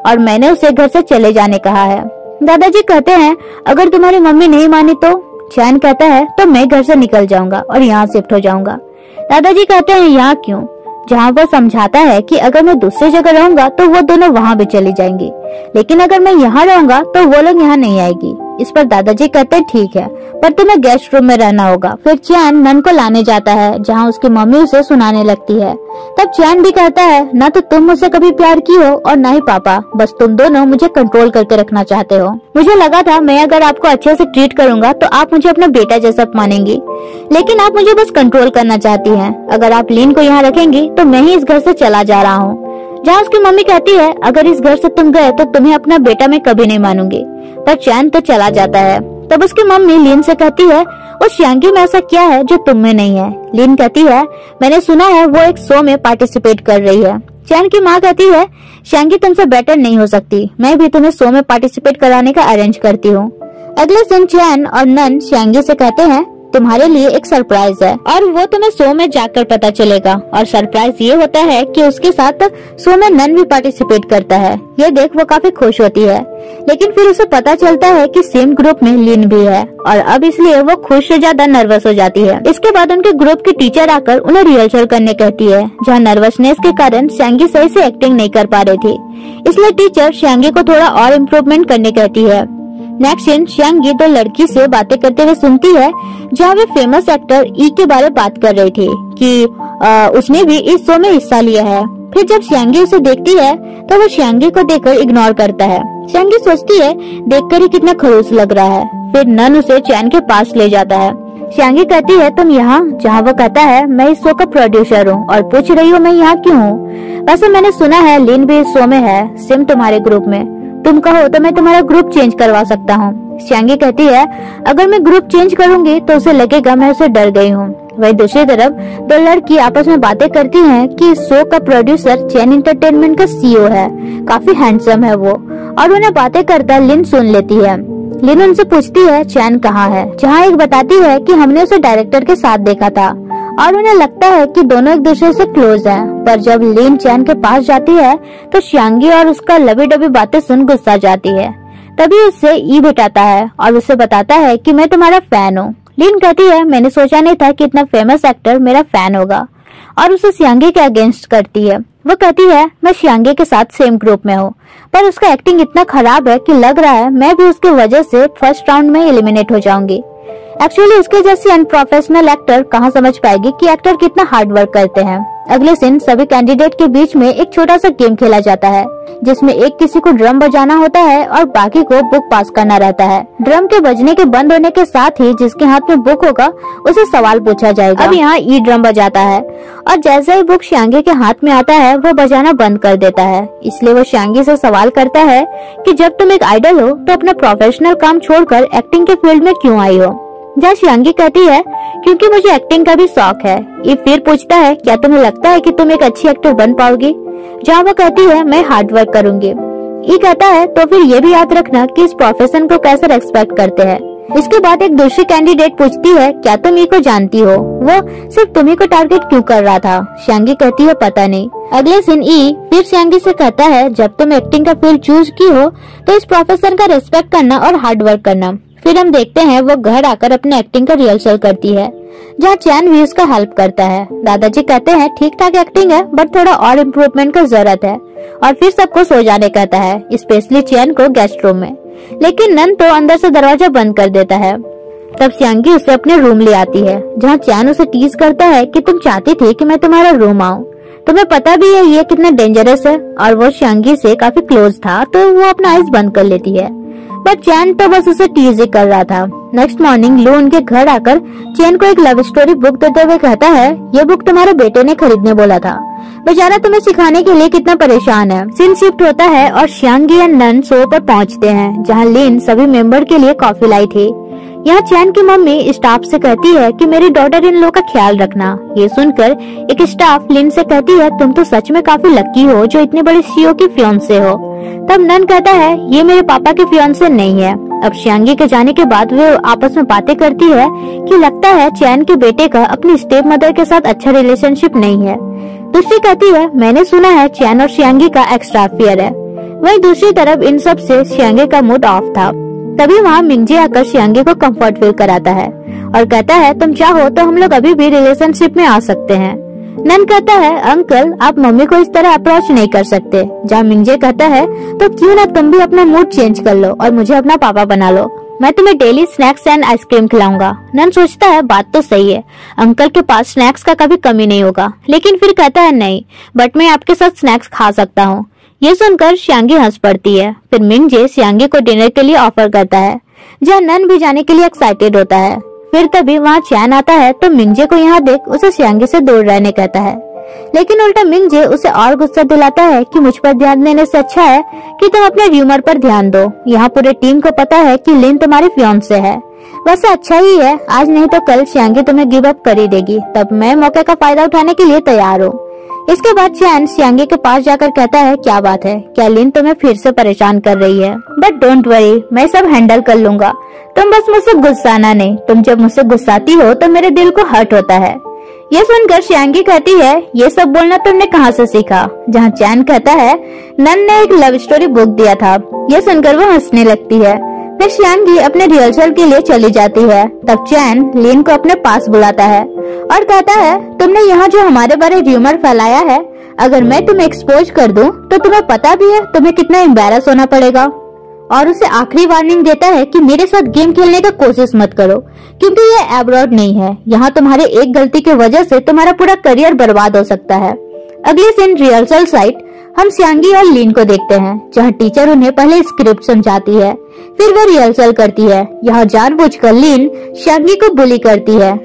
और मैंने उसे घर से चले जाने कहा है। दादाजी कहते हैं, अगर तुम्हारी मम्मी नहीं मानी तो? चैन कहता है तो मैं घर से निकल जाऊँगा और यहाँ शिफ्ट हो जाऊँगा। दादाजी कहते हैं, यहाँ क्यों? जहाँ वो समझाता है कि अगर मैं दूसरी जगह रहूँगा तो वो दोनों वहाँ भी चली जाएँगी। लेकिन अगर मैं यहाँ रहूँगा तो वो लोग यहाँ नहीं आएगी। इस पर दादाजी कहते हैं, ठीक है, पर तुम्हें गेस्ट रूम में रहना होगा। फिर चैन नन को लाने जाता है, जहाँ उसकी मम्मी उसे सुनाने लगती है। तब चैन भी कहता है, न तो तुम मुझसे कभी प्यार की हो, और न ही पापा। बस तुम दोनों मुझे कंट्रोल करके रखना चाहते हो। मुझे लगा था, मैं अगर आपको अच्छे से ट्रीट करूँगा तो आप मुझे अपना बेटा जैसा मानेंगी। लेकिन आप मुझे बस कंट्रोल करना चाहती हैं। अगर आप लीन को यहाँ रखेंगी तो मैं ही इस घर से चला जा रहा हूँ। जहाँ उसकी मम्मी कहती है, अगर इस घर से तुम गए तो तुम्हें अपना बेटा मैं कभी नहीं मानूँगी। पर चैन तो चला जाता है। तब उसकी मम्मी लीन से कहती है, उस श्यांगी में ऐसा क्या है जो तुम में नहीं है? लीन कहती है, मैंने सुना है वो एक शो में पार्टिसिपेट कर रही है। चैन की माँ कहती है श्यांगी तुमसे बेटर नहीं हो सकती। मैं भी तुम्हें शो में पार्टिसिपेट कराने का अरेंज करती हूँ। अगले दिन चैन और नन श्यांगी से कहते हैं तुम्हारे लिए एक सरप्राइज़ है और वो तुम्हें शो में जाकर पता चलेगा। और सरप्राइज़ ये होता है कि उसके साथ शो में नन भी पार्टिसिपेट करता है। ये देख वो काफ़ी खुश होती है। लेकिन फिर उसे पता चलता है कि सेम ग्रुप में लिन भी है। और अब इसलिए वो खुश से ज़्यादा नर्वस हो जाती है। इसके बाद उनके ग्रुप की टीचर आकर उन्हें रिहर्सल करने कहती है, जहाँ नर्वसनेस के कारण श्यांगी सही से एक्टिंग नहीं कर पा रही थी। इसलिए टीचर श्यांगी को थोड़ा और इम्प्रूवमेंट करने कहती है। नेक्स्ट सीन श्यांगी तो लड़की से बातें करते हुए सुनती है जहाँ वे फ़ेमस एक्टर ई के बारे में बात कर रही थी कि आ, उसने भी इस शो में हिस्सा लिया है। फिर जब श्यांगी उसे देखती है तो वो श्यांगी को देखकर इग्नोर करता है। श्यांगी सोचती है देखकर ही कितना खरूस लग रहा है। फिर नन उसे चैन के पास ले जाता है। श्यांगी कहती है तुम यहाँ? जहाँ वो कहता है मैं इस शो का प्रोड्यूसर हूँ और पूछ रही हूँ मैं यहाँ क्यों हूँ? वैसे मैंने सुना है लिन भी इस शो में है सिम तुम्हारे ग्रुप में। तुम कहो तो मैं तुम्हारा ग्रुप चेंज करवा सकता हूँ। श्यांगी कहती है, अगर मैं ग्रुप चेंज करूँगी तो उसे लगेगा मैं उसे डर गई हूँ। वही दूसरी तरफ़, दो लड़की आपस में बातें करती हैं कि इस शो का प्रोड्यूसर चैन इंटरटेनमेंट का सीईओ है। काफ़ी हैंडसम है वो, और उन्हें बातें करता लिन सुन लेती है। लिन उनसे पूछती है, चैन कहाँ है? जहाँ एक बताती है कि हमने उसे डायरेक्टर के साथ देखा था। और उन्हें लगता है कि दोनों एक दूसरे से क्लोज हैं। पर जब लीन चैन के पास जाती है तो श्यांगी और उसका लबी डबी बातें सुन गुस्सा जाती है। तभी उससे ई बिठाता है और उसे बताता है कि मैं तुम्हारा फ़ैन हूँ। लीन कहती है, मैंने सोचा नहीं था कि इतना फ़ेमस एक्टर मेरा फ़ैन होगा। और उसे श्यांगी के अगेंस्ट करती है। वो कहती है, मैं श्यांगी के साथ सेम ग्रुप में हूँ। पर उसका एक्टिंग इतना खराब है कि लग रहा है मैं भी उसकी वजह से फ़र्स्ट राउंड में एलिमिनेट हो जाऊँगी। एक्चुअली उसके जैसी अनप्रोफेशनल एक्टर कहाँ समझ पाएगी कि एक्टर कितना हार्ड वर्क करते हैं? अगले दिन सभी कैंडिडेट के बीच में एक छोटा सा गेम खेला जाता है, जिसमें एक किसी को ड्रम बजाना होता है और बाकी को बुक पास करना रहता है। ड्रम के बजने के बंद होने के साथ ही जिसके हाथ में बुक होगा, उसे सवाल पूछा जाएगा। अब यहाँ ई ड्रम बजाता है और जैसे ही बुक श्यांगी के हाथ में आता है वो बजाना बंद कर देता है। इसलिए वो श्यांगी से सवाल करता है कि जब तुम एक आइडल हो तो अपना प्रोफेशनल काम छोड़कर एक्टिंग के फ़ील्ड में क्यों आई हो? जहाँ शियांगी कहती है, क्योंकि मुझे एक्टिंग का भी शौक है। ये फिर पूछता है, क्या तुम्हें लगता है कि तुम एक अच्छी एक्टर बन पाओगी? जहाँ वो कहती है, मैं हार्ड वर्क करूँगी। ये कहता है तो फिर ये भी याद रखना कि इस प्रोफेशन को कैसे रेस्पेक्ट करते हैं? इसके बाद एक दूसरी कैंडिडेट पूछती है, क्या तुम ई को जानती हो? वो, सिर्फ़ तुम्ही को टारगेट क्यों कर रहा था? श्यांगी कहती है, पता नहीं। अगले दिन ई फिर श्यांगी से कहता है, जब तुम एक्टिंग का फ़ील्ड चूज़ की हो तो इस प्रोफेशन का रेस्पेक्ट करना और हार्ड वर्क करना। फिर हम देखते हैं वो घर आकर अपने एक्टिंग का रिहर्सल करती है, जहाँ चैन भी उसका हेल्प करता है। दादाजी कहते हैं ठीक ठाक एक्टिंग है बट थोड़ा और इम्प्रूवमेंट का ज़रूरत है। और फिर सबको सो जाने कहता है स्पेशली चैन को गेस्ट रूम में। लेकिन नन तो अंदर से दरवाज़ा बंद कर देता है। तब श्यांगी उसे अपने रूम ले आती है, जहाँ चैन उसे टीज करता है कि तुम चाहती थी कि मैं तुम्हारा रूम आऊँ। तुम्हें पता भी है ये कितना डेंजरस है, और वो श्यांगी से काफ़ी क्लोज था तो वो अपना आइस बंद कर लेती है। बट चैन तो बस उसे टीज ही कर रहा था। नेक्स्ट मॉर्निंग लू उनके घर आकर चैन को एक लव स्टोरी बुक देते हुए कहता है, ये बुक तुम्हारे बेटे ने खरीदने बोला था। बेचारा तुम्हें सिखाने के लिए कितना परेशान है। सीन शिफ्ट होता है और श्यांगी एंड नन शो पर पहुँचते हैं, जहाँ लिन सभी मेंबर के लिए कॉफ़ी लाई थी। यहाँ चैन की मम्मी स्टाफ से कहती है कि मेरी डॉटर इन लोगों का ख्याल रखना। ये सुनकर एक स्टाफ लिन से कहती है, तुम तो सच में काफ़ी लकी हो, जो इतने बड़े सीओ की फ्योन से हो। तब नन कहता है, ये मेरे पापा के फ्योन से नहीं है। अब श्यांगी के जाने के बाद वे आपस में बातें करती है कि लगता है चैन के बेटे का अपनी स्टेप मदर के साथ अच्छा रिलेशनशिप नहीं है। दूसरी कहती है, मैंने सुना है चैन और श्यांगी का एक्स्ट्रा अफेयर है। वही दूसरी तरफ़ इन सबसे श्यांगी का मूड ऑफ़ था। तभी वहाँ मिंगजे आकर श्यांगी को कंफर्ट फील कराता है और कहता है, तुम चाहो तो हम लोग अभी भी रिलेशनशिप में आ सकते हैं। नन कहता है, अंकल, आप मम्मी को इस तरह अप्रोच नहीं कर सकते। जहाँ मिंगजे कहता है तो क्यों ना तुम भी अपना मूड चेंज कर लो और मुझे अपना पापा बना लो। मैं तुम्हें डेली स्नैक्स एंड आइसक्रीम खिलाऊँगा। नन सोचता है, बात तो सही है। अंकल के पास स्नैक्स का कभी कमी नहीं होगा। लेकिन फिर कहता है, नहीं बट मैं आपके साथ स्नैक्स खा सकता हूँ। ये सुनकर श्यांगी हंस पड़ती है। फिर मिंजे श्यांगी को डिनर के लिए ऑफ़र करता है, जहाँ नन भी जाने के लिए एक्साइटेड होता है। फिर तभी वहाँ चैन आता है तो मिंजे को यहाँ देख उसे श्यांगी से दूर रहने कहता है। लेकिन उल्टा मिंजे उसे और गुस्सा दिलाता है कि मुझ पर ध्यान देने से अच्छा है कि तुम अपने र्यूमर पर ध्यान दो। यहाँ पूरे टीम को पता है कि लिन तुम्हारी फ्योन से है। वैसे अच्छा ही है, आज नहीं तो कल श्यांगी तुम्हें गिव अप कर ही देगी। तब मैं मौके का फ़ायदा उठाने के लिए तैयार हूँ। इसके बाद चैन सियांगी के पास जाकर कहता है, क्या बात है? क्या लिन तुम्हें फिर से परेशान कर रही है? बट डोंट वरी मैं सब हैंडल कर लूँगा। तुम बस मुझसे गुस्साना नहीं तुम जब मुझसे गुस्साती हो तो मेरे दिल को हर्ट होता है। ये सुनकर श्यांगी कहती है, ये सब बोलना तुमने कहाँ से सीखा? जहाँ चैन कहता है नन ने एक लव स्टोरी बुक दिया था। ये सुनकर वो हंसने लगती है। फिर श्यांगी अपने रिहर्सल के लिए चली जाती है। तब चैन लीन को अपने पास बुलाता है और कहता है, तुमने यहाँ जो हमारे बारे र्यूमर फैलाया है, अगर मैं तुम्हें एक्सपोज कर दूँ तो तुम्हें पता भी है तुम्हें कितना एम्बेरस होना पड़ेगा। और उसे आखिरी वार्निंग देता है कि मेरे साथ गेम खेलने का कोशिश मत करो, क्योंकि ये एब्रॉड नहीं है। यहाँ तुम्हारे एक गलती की वजह से तुम्हारा पूरा करियर बर्बाद हो सकता है। अगले सीन रिहर्सल साइट हम सियांगी और लीन को देखते हैं, जहाँ टीचर उन्हें पहले स्क्रिप्ट समझाती है, फिर वो रिहर्सल करती है। यहाँ जान बुझ कर लीन सियांगी को बुली करती है।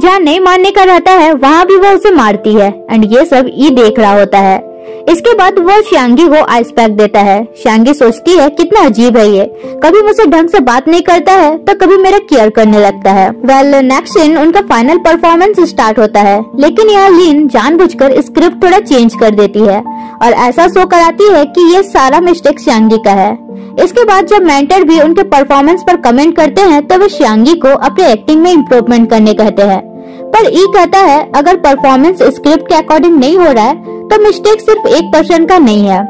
जहाँ नहीं मानने का रहता है, वहाँ भी वह उसे मारती है, एंड ये सब ई देख रहा होता है। इसके बाद वो श्यांगी को आइस पैक देता है। श्यांगी सोचती है, कितना अजीब है ये। कभी मुझसे ढंग से बात नहीं करता है तो कभी मेरा केयर करने लगता है। वेल नेक्स्ट सीन उनका फाइनल परफॉर्मेंस स्टार्ट होता है। लेकिन यहाँ लीन जानबूझकर स्क्रिप्ट थोड़ा चेंज कर देती है। और ऐसा शो कराती है कि ये सारा मिस्टेक श्यांगी का है। इसके बाद जब मेंटर भी उनके परफॉर्मेंस पर कमेंट करते हैं तो वे श्यांगी को अपने एक्टिंग में इम्प्रूवमेंट करने कहते हैं। पर ई कहता है, अगर परफॉर्मेंस स्क्रिप्ट के अकॉर्डिंग नहीं हो रहा है तो मिस्टेक सिर्फ़ एक परसेंट का नहीं है।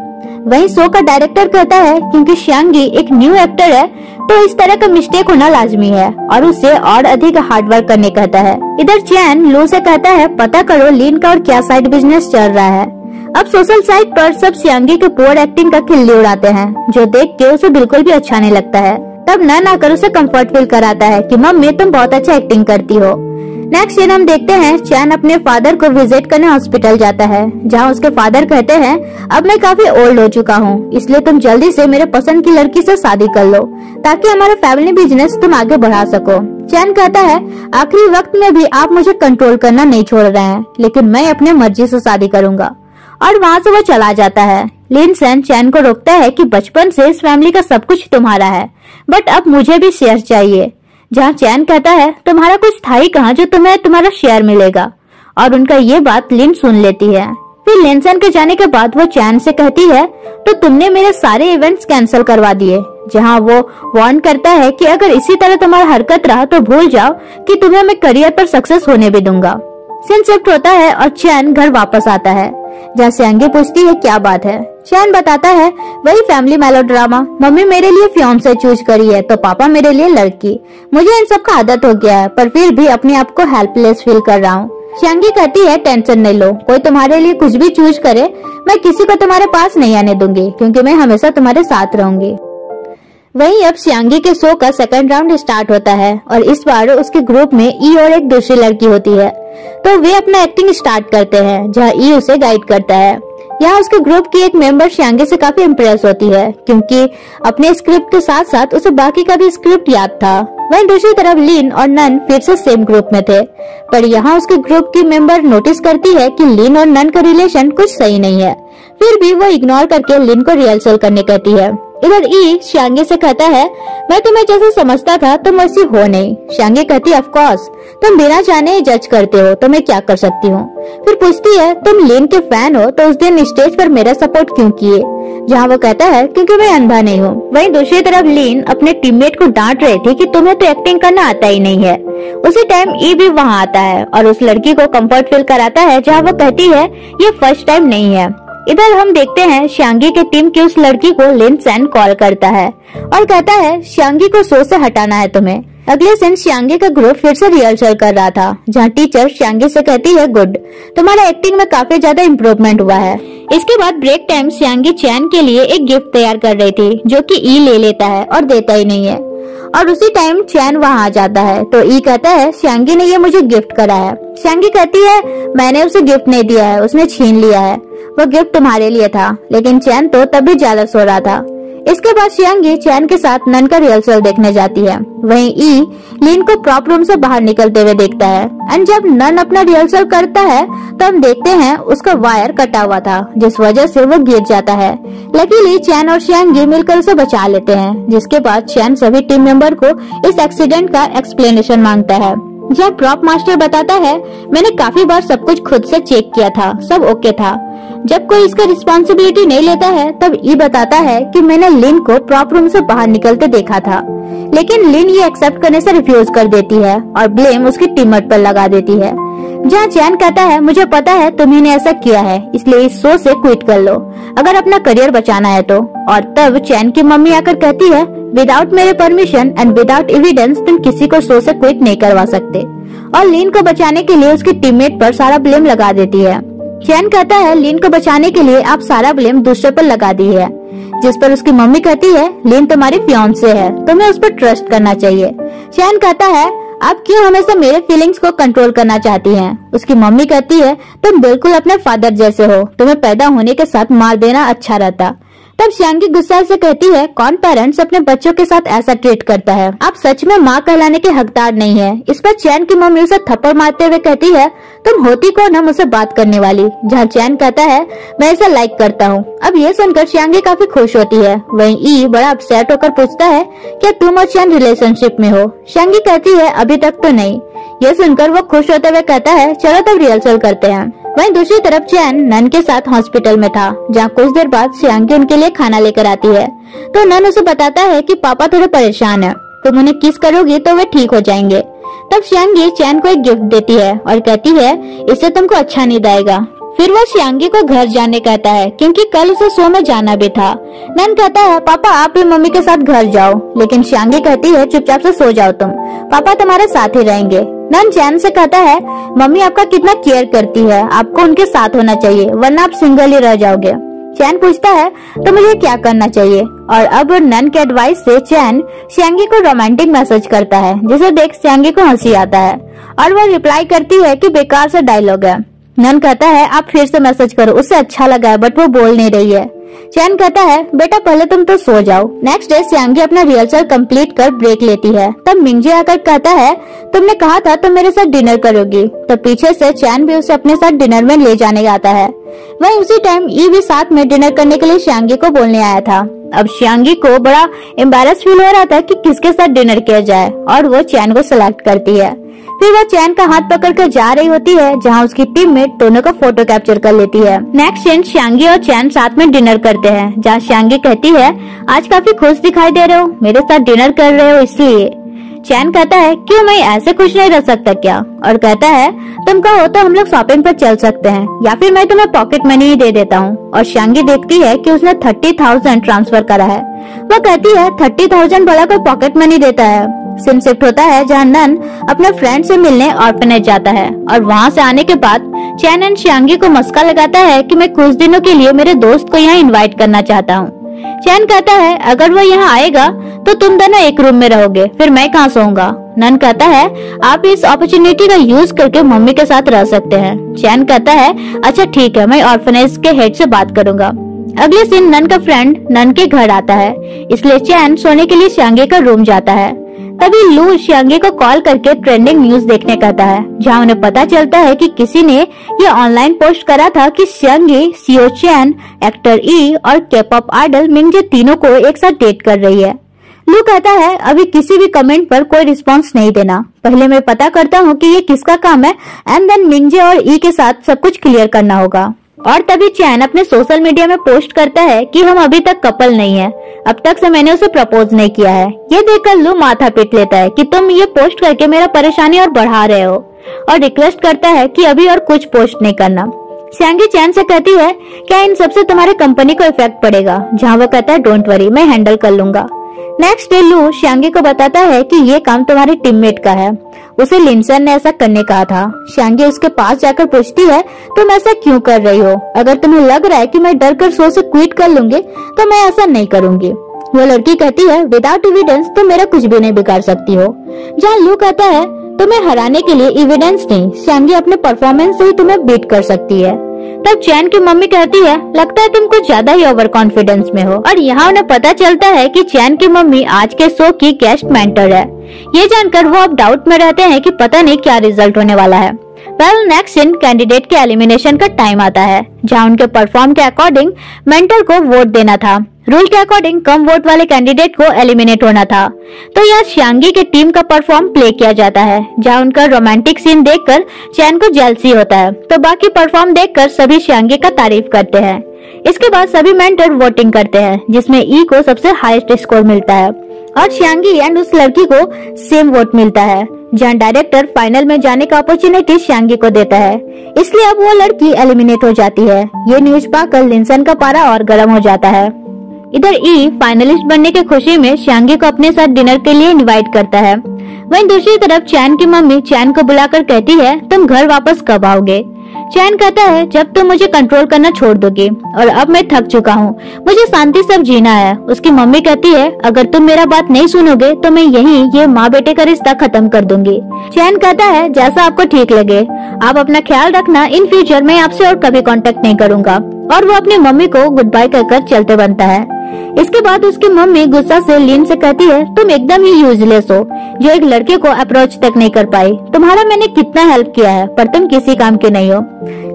वही शो का डायरेक्टर कहता है, क्योंकि श्यांगी एक न्यू एक्टर है तो इस तरह का मिस्टेक होना लाजमी है। और उसे और अधिक हार्ड वर्क करने कहता है। इधर चैन लो से कहता है, पता करो लीन का और क्या साइड बिज़नेस चल रहा है? अब सोशल साइट पर सब श्यांगी के पोअर एक्टिंग का खिल्ली उड़ाते हैं, जो देख के उसे बिल्कुल भी अच्छा नहीं लगता है। तब न आकर उसे कंफर्ट फील कराता है कि, मम्मी, तुम बहुत अच्छा एक्टिंग करती हो। नेक्स्ट सीन हम देखते हैं चैन अपने फादर को विज़िट करने हॉस्पिटल जाता है, जहाँ उसके फादर कहते हैं, अब मैं काफ़ी ओल्ड हो चुका हूँ, इसलिए तुम जल्दी से मेरे पसंद की लड़की से शादी कर लो, ताकि हमारा फैमिली बिज़नेस तुम आगे बढ़ा सको। चैन कहता है, आखिरी वक्त में भी आप मुझे कंट्रोल करना नहीं छोड़ रहे हैं, लेकिन मैं अपने मर्ज़ी से शादी करूँगा। और वहाँ से वो चला जाता है। लिन सेन चैन को रोकता है कि बचपन से इस फैमिली का सब कुछ तुम्हारा है बट अब मुझे भी शेयर चाहिए। जहाँ चैन कहता है, तुम्हारा कुछ ही कहा जो तुम्हें तुम्हारा शेयर मिलेगा? और उनका ये बात लिन सुन लेती है। फिर लेंसन के जाने के बाद वो चैन से कहती है तो तुमने मेरे सारे इवेंट्स कैंसिल करवा दिए, जहाँ वो वार्न करता है कि अगर इसी तरह तुम्हारा हरकत रहा तो भूल जाओ कि तुम्हें मैं करियर पर सक्सेस होने भी दूँगा। सीन शिफ्ट होता है और चैन घर वापस आता है, जहाँ से अंगे पूछती है, क्या बात है? चैन बताता है, वही फैमिली मेलोड्रामा मम्मी मेरे लिए फ्योन से चूज़ करी है तो पापा मेरे लिए लड़की। मुझे इन सब का आदत हो गया है, पर फिर भी अपने आप को हेल्पलेस फील कर रहा हूँ। श्यांगी कहती है टेंशन नहीं लो, कोई तुम्हारे लिए कुछ भी चूज़ करे, मैं किसी को तुम्हारे पास नहीं आने दूँगी, क्योंकि मैं हमेशा तुम्हारे साथ रहूँगी। वहीं अब श्यांगी के शो का सेकंड राउंड स्टार्ट होता है, और इस बार उसके ग्रुप में ई और एक दूसरी लड़की होती है। तो वे अपना एक्टिंग स्टार्ट करते हैं, जहाँ ई उसे गाइड करता है। यहाँ उसके ग्रुप की एक मेंबर श्यांगे से काफ़ी इम्प्रेस होती है, क्योंकि अपने स्क्रिप्ट के साथ साथ उसे बाकी का भी स्क्रिप्ट याद था। वहीं दूसरी तरफ़ लीन और नन फिर से सेम ग्रुप में थे, पर यहाँ उसके ग्रुप की मेंबर नोटिस करती है कि लीन और नन का रिलेशन कुछ सही नहीं है। फिर भी वो इग्नोर करके लिन को रिहर्सल करने कहती है। इधर ई श्यांगे से कहता है, मैं तुम्हें जैसे समझता था, तुम ऐसी हो नहीं। श्यांगे कहती ऑफ़ कोर्स तुम बिना जाने जज करते हो तो मैं क्या कर सकती हूँ? फिर पूछती है, तुम लेन के फ़ैन हो तो उस दिन स्टेज पर मेरा सपोर्ट क्यों किए? जहाँ वो कहता है, क्योंकि मैं अंधा नहीं हूँ। वहीं दूसरी तरफ़ लीन अपने टीममेट को डांट रही थी कि तुम्हें तो एक्टिंग करना आता ही नहीं है। उसी टाइम ई भी वहाँ आता है और उस लड़की को कंफर्ट फील कराता है, जहाँ वो कहती है, ये फ़र्स्ट टाइम नहीं है। इधर हम देखते हैं श्यांगी के टीम की उस लड़की को लिन सैन कॉल करता है और कहता है, श्यांगी को शो से हटाना है तुम्हें। अगले दिन श्यांगी का ग्रुप फिर से रिहर्सल कर रहा था, जहाँ टीचर श्यांगी से कहती है, गुड, तुम्हारा एक्टिंग में काफ़ी ज़्यादा इम्प्रूवमेंट हुआ है। इसके बाद ब्रेक टाइम श्यांगी चैन के लिए एक गिफ्ट तैयार कर रही थी, जो कि ई ले लेता है और देता ही नहीं है। और उसी टाइम चैन वहाँ आ जाता है तो ई कहता है, श्यांगी ने ये मुझे गिफ्ट करा है। श्यांगी कहती है, मैंने उसे गिफ्ट नहीं दिया है, उसने छीन लिया है। वो गिफ्ट तुम्हारे लिए था, लेकिन चैन तो तब भी ज़्यादा सो रहा था। इसके बाद शियांगी चैन के साथ नन का रिहर्सल देखने जाती है। वहीं ई लीन को प्रॉप रूम से बाहर निकलते हुए देखता है। एंड जब नन अपना रिहर्सल करता है तो हम देखते हैं उसका वायर कटा हुआ था, जिस वजह से वो गिर जाता है। लकीली चैन और शियांगी मिलकर उसे बचा लेते हैं, जिसके बाद चैन सभी टीम मेंबर को इस एक्सीडेंट का एक्सप्लेनेशन माँगता है। जब प्रॉप मास्टर बताता है, मैंने काफ़ी बार सब कुछ खुद से चेक किया था, सब ओके था। जब कोई इसका रिस्पॉन्सिबिलिटी नहीं लेता है, तब ई बताता है कि मैंने लिन को प्रॉप रूम से बाहर निकलते देखा था। लेकिन लिन ये एक्सेप्ट करने से रिफ्यूज कर देती है और ब्लेम उसकी टीममेट पर लगा देती है। जहाँ चैन कहता है, मुझे पता है तुम्हें ऐसा किया है, इसलिए इस शो से क्विट कर लो। अगर अपना करियर बचाना है तो। और तब चैन की मम्मी आकर कहती है विदाउट मेरे परमिशन एंड विदाउट एविडेंस तुम किसी को शो से क्विट नहीं करवा सकते। और लीन को बचाने के लिए उसकी टीममेट पर सारा ब्लेम लगा देती है। चैन कहता है, लीन को बचाने के लिए आप सारा ब्लेम दूसरे पर लगा दी है। जिस पर उसकी मम्मी कहती है, लीन तुम्हारी फ्योन से है, तुम्हें उस पर ट्रस्ट करना चाहिए। चैन कहता है, आप क्यों हमेशा मेरे फीलिंग्स को कंट्रोल करना चाहती हैं? उसकी मम्मी कहती है, तुम बिल्कुल अपने फादर जैसे हो, तुम्हें पैदा होने के साथ मार देना अच्छा रहता। तब श्यांगी गुस्सा से कहती है, कौन पेरेंट्स अपने बच्चों के साथ ऐसा ट्रीट करता है? आप सच में माँ कहलाने के हकदार नहीं है। इस पर चैन की मम्मी उसे थप्पड़ मारते हुए कहती है, तुम होती कौन हम उसे बात करने वाली? जहाँ चैन कहता है, मैं इसे लाइक करता हूँ। अब ये सुनकर श्यांगी काफ़ी खुश होती है। वही ई बड़ा अपसेट होकर पूछता है, क्या तुम और चैन रिलेशनशिप में हो? श्यांगी कहती है, अभी तक तो नहीं। ये सुनकर वो खुश होते हुए कहता है, चलो तब रिहर्सल करते हैं। वहीं दूसरी तरफ़ चैन नन के साथ हॉस्पिटल में था, जहाँ कुछ देर बाद श्यांगी उनके लिए खाना लेकर आती है। तो नन उसे बताता है कि पापा थोड़े परेशान है। तुम उन्हें किस करोगी तो वे ठीक हो जाएँगे। तब श्यांगी चैन को एक गिफ्ट देती है और कहती है, इससे तुमको अच्छा नींद आएगा। फिर वो श्यांगी को घर जाने कहता है, क्योंकि कल उसे शो में जाना भी था। नन कहता है, पापा, आप भी मम्मी के साथ घर जाओ। लेकिन श्यांगी कहती है, चुपचाप से सो जाओ तुम। पापा तुम्हारे साथ ही रहेंगे। नन चैन से कहता है, मम्मी आपका कितना केयर करती है। आपको उनके साथ होना चाहिए, वरना आप सिंगल ही रह जाओगे। चैन पूछता है तो मुझे क्या करना चाहिए? और अब नन के एडवाइस से चैन श्यांगी को रोमांटिक मैसेज करता है, जिसे देख श्यांगी को हँसी आता है। और वो रिप्लाई करती है कि बेकार से डायलॉग है। नन कहता है, आप फिर से मैसेज करो उसे अच्छा लगा है बट वो बोल नहीं रही है. चैन कहता है, बेटा, पहले तुम तो सो जाओ। नेक्स्ट डे सियांगी अपना रिहर्सल कंप्लीट कर ब्रेक लेती है। तब मिंजे आकर कहता है, तुमने कहा था तुम मेरे साथ डिनर करोगी। तो पीछे से चैन भी उसे अपने साथ डिनर में ले जाने आता है। वही उसी टाइम ई भी साथ में डिनर करने के लिए श्यांगी को बोलने आया था। अब श्यांगी को बड़ा एम्बेरस फील हो रहा था कि किसके साथ डिनर किया जाए, और वो चैन को सिलेक्ट करती है। फिर वो चैन का हाथ पकड़ कर जा रही होती है, जहाँ उसकी टीममेट दोनों का फ़ोटो कैप्चर कर लेती है। नेक्स्ट सीन श्यांगी और चैन साथ में डिनर करते हैं, जहाँ श्यांगी कहती है, आज काफ़ी खुश दिखाई दे रहे हो, मेरे साथ डिनर कर रहे हो इसलिए। चैन कहता है, क्यों मैं ऐसे खुश नहीं रह सकता क्या? और कहता है, तुम कहो तो हम लोग शॉपिंग पर चल सकते हैं, या फिर मैं तुम्हें पॉकेट मनी ही दे देता हूँ। और श्यांगी देखती है कि उसने थर्टी थाउज़ेंड ट्रांसफ़र करा है। वह कहती है थर्टी थाउज़ेंड बड़ा कोई पॉकेट मनी देता है। सीन शिफ्ट होता है, जहाँ नन अपने फ्रेंड से मिलने ऑर्फनेज जाता है और वहाँ से आने के बाद चैन एंड श्यांगी को मस्का लगाता है कि मैं कुछ दिनों के लिए मेरे दोस्त को यहाँ इनवाइट करना चाहता हूँ। चैन कहता है, अगर वो यहाँ आएगा तो तुम दोनों एक रूम में रहोगे, फिर मैं कहाँ सोऊँगा? नन कहता है, आप इस अपॉर्चुनिटी का यूज़ करके मम्मी के साथ रह सकते हैं। चैन कहता है अच्छा ठीक है, मैं ऑर्फनेज के हेड से बात करूँगा। अगले दिन नन का फ्रेंड नन के घर आता है, इसलिए चैन सोने के लिए श्यांगे का रूम जाता है। तभी लू श्यांगी को कॉल करके ट्रेंडिंग न्यूज़ देखने कहता है, जहाँ उन्हें पता चलता है कि किसी ने ये ऑनलाइन पोस्ट करा था कि श्यांगी, सीओ चैन, एक्टर ई और के पॉप आइडल मिंगजे तीनों को एक साथ डेट कर रही है। लू कहता है, अभी किसी भी कमेंट पर कोई रिस्पांस नहीं देना। पहले मैं पता करता हूँ कि ये किसका काम है एंड देन मिंगजे और ई के साथ सब कुछ क्लियर करना होगा। और तभी चैन अपने सोशल मीडिया में पोस्ट करता है कि हम अभी तक कपल नहीं है। अब तक से मैंने उसे प्रपोज नहीं किया है। ये देखकर लू माथा पीट लेता है कि तुम ये पोस्ट करके मेरा परेशानी और बढ़ा रहे हो। और रिक्वेस्ट करता है कि अभी और कुछ पोस्ट नहीं करना। श्यांगी चैन से कहती है, क्या इन सबसे तुम्हारे कंपनी को इफ़ेक्ट पड़ेगा? जहाँ वो कहता है डोंट वरी मैं हैंडल कर लूँगा। नेक्स्ट डे लू श्यांगी को बताता है कि ये काम तुम्हारी टीममेट का है। उसे लिमसन ने ऐसा करने कहा था। श्यांगी उसके पास जाकर पूछती है, तुम ऐसा क्यों कर रही हो? अगर तुम्हें लग रहा है कि मैं डर कर शो से क्विट कर लूँगी तो मैं ऐसा नहीं करूँगी। वो लड़की कहती है विदाउट एविडेंस तुम मेरा कुछ भी नहीं बिगाड़ सकती हो। जहाँ लू कहता है, तुम्हें हराने के लिए एविडेंस नहीं, श्यांगी अपने परफॉर्मेंस से ही तुम्हें बीट कर सकती है। तब चैन की मम्मी कहती है, लगता है तुम कुछ ज़्यादा ही ओवर कॉन्फिडेंस में हो। और यहाँ उन्हें पता चलता है कि चैन की मम्मी आज के शो की गेस्ट मेंटर है। ये जानकर वो अब डाउट में रहते हैं कि पता नहीं क्या रिज़ल्ट होने वाला है। वेल नेक्स्ट इन कैंडिडेट के एलिमिनेशन का टाइम आता है, जहाँ उनके परफॉर्म के अकॉर्डिंग मेंटर को वोट देना था। रूल के अकॉर्डिंग कम वोट वाले कैंडिडेट को एलिमिनेट होना था। तो यहाँ श्यांगी के टीम का परफॉर्म प्ले किया जाता है, जहाँ उनका रोमांटिक सीन देखकर चैन को जेलसी होता है। तो बाकी परफॉर्म देखकर सभी श्यांगी का तारीफ़ करते हैं। इसके बाद सभी मेंटर वोटिंग करते हैं, जिसमें ई को सबसे हाईएस्ट स्कोर मिलता है। और श्यांगी एंड उस लड़की को सेम वोट मिलता है, जहाँ डायरेक्टर फाइनल में जाने का अपॉर्चुनिटी श्यांगी को देता है। इसलिए अब वो लड़की एलिमिनेट हो जाती है। ये न्यूज़ पाकर लिंसन का पारा और गर्म हो जाता है। इधर ई फाइनलिस्ट बनने की खुशी में श्यांगी को अपने साथ डिनर के लिए इनवाइट करता है। वहीं दूसरी तरफ़ चैन की मम्मी चैन को बुलाकर कहती है, तुम घर वापस कब आओगे? चैन कहता है, जब तुम मुझे कंट्रोल करना छोड़ दोगे, और अब मैं थक चुका हूँ। मुझे शांति से जीना है। उसकी मम्मी कहती है, अगर तुम मेरा बात नहीं सुनोगे तो मैं यही ये माँ बेटे का रिश्ता खत्म कर दूँगी। चैन कहता है, जैसा आपको ठीक लगे। आप अपना ख्याल रखना, इन फ्यूचर मैं आपसे और कभी कॉन्टेक्ट नहीं करूँगा। और वो अपनी मम्मी को गुड बाय कहकर चलते बनता है। इसके बाद उसकी मम्मी गुस्सा से लीन से कहती है, तुम एकदम ही यूजलेस हो, जो एक लड़के को अप्रोच तक नहीं कर पाई। तुम्हारा मैंने कितना हेल्प किया है, पर तुम किसी काम के नहीं हो।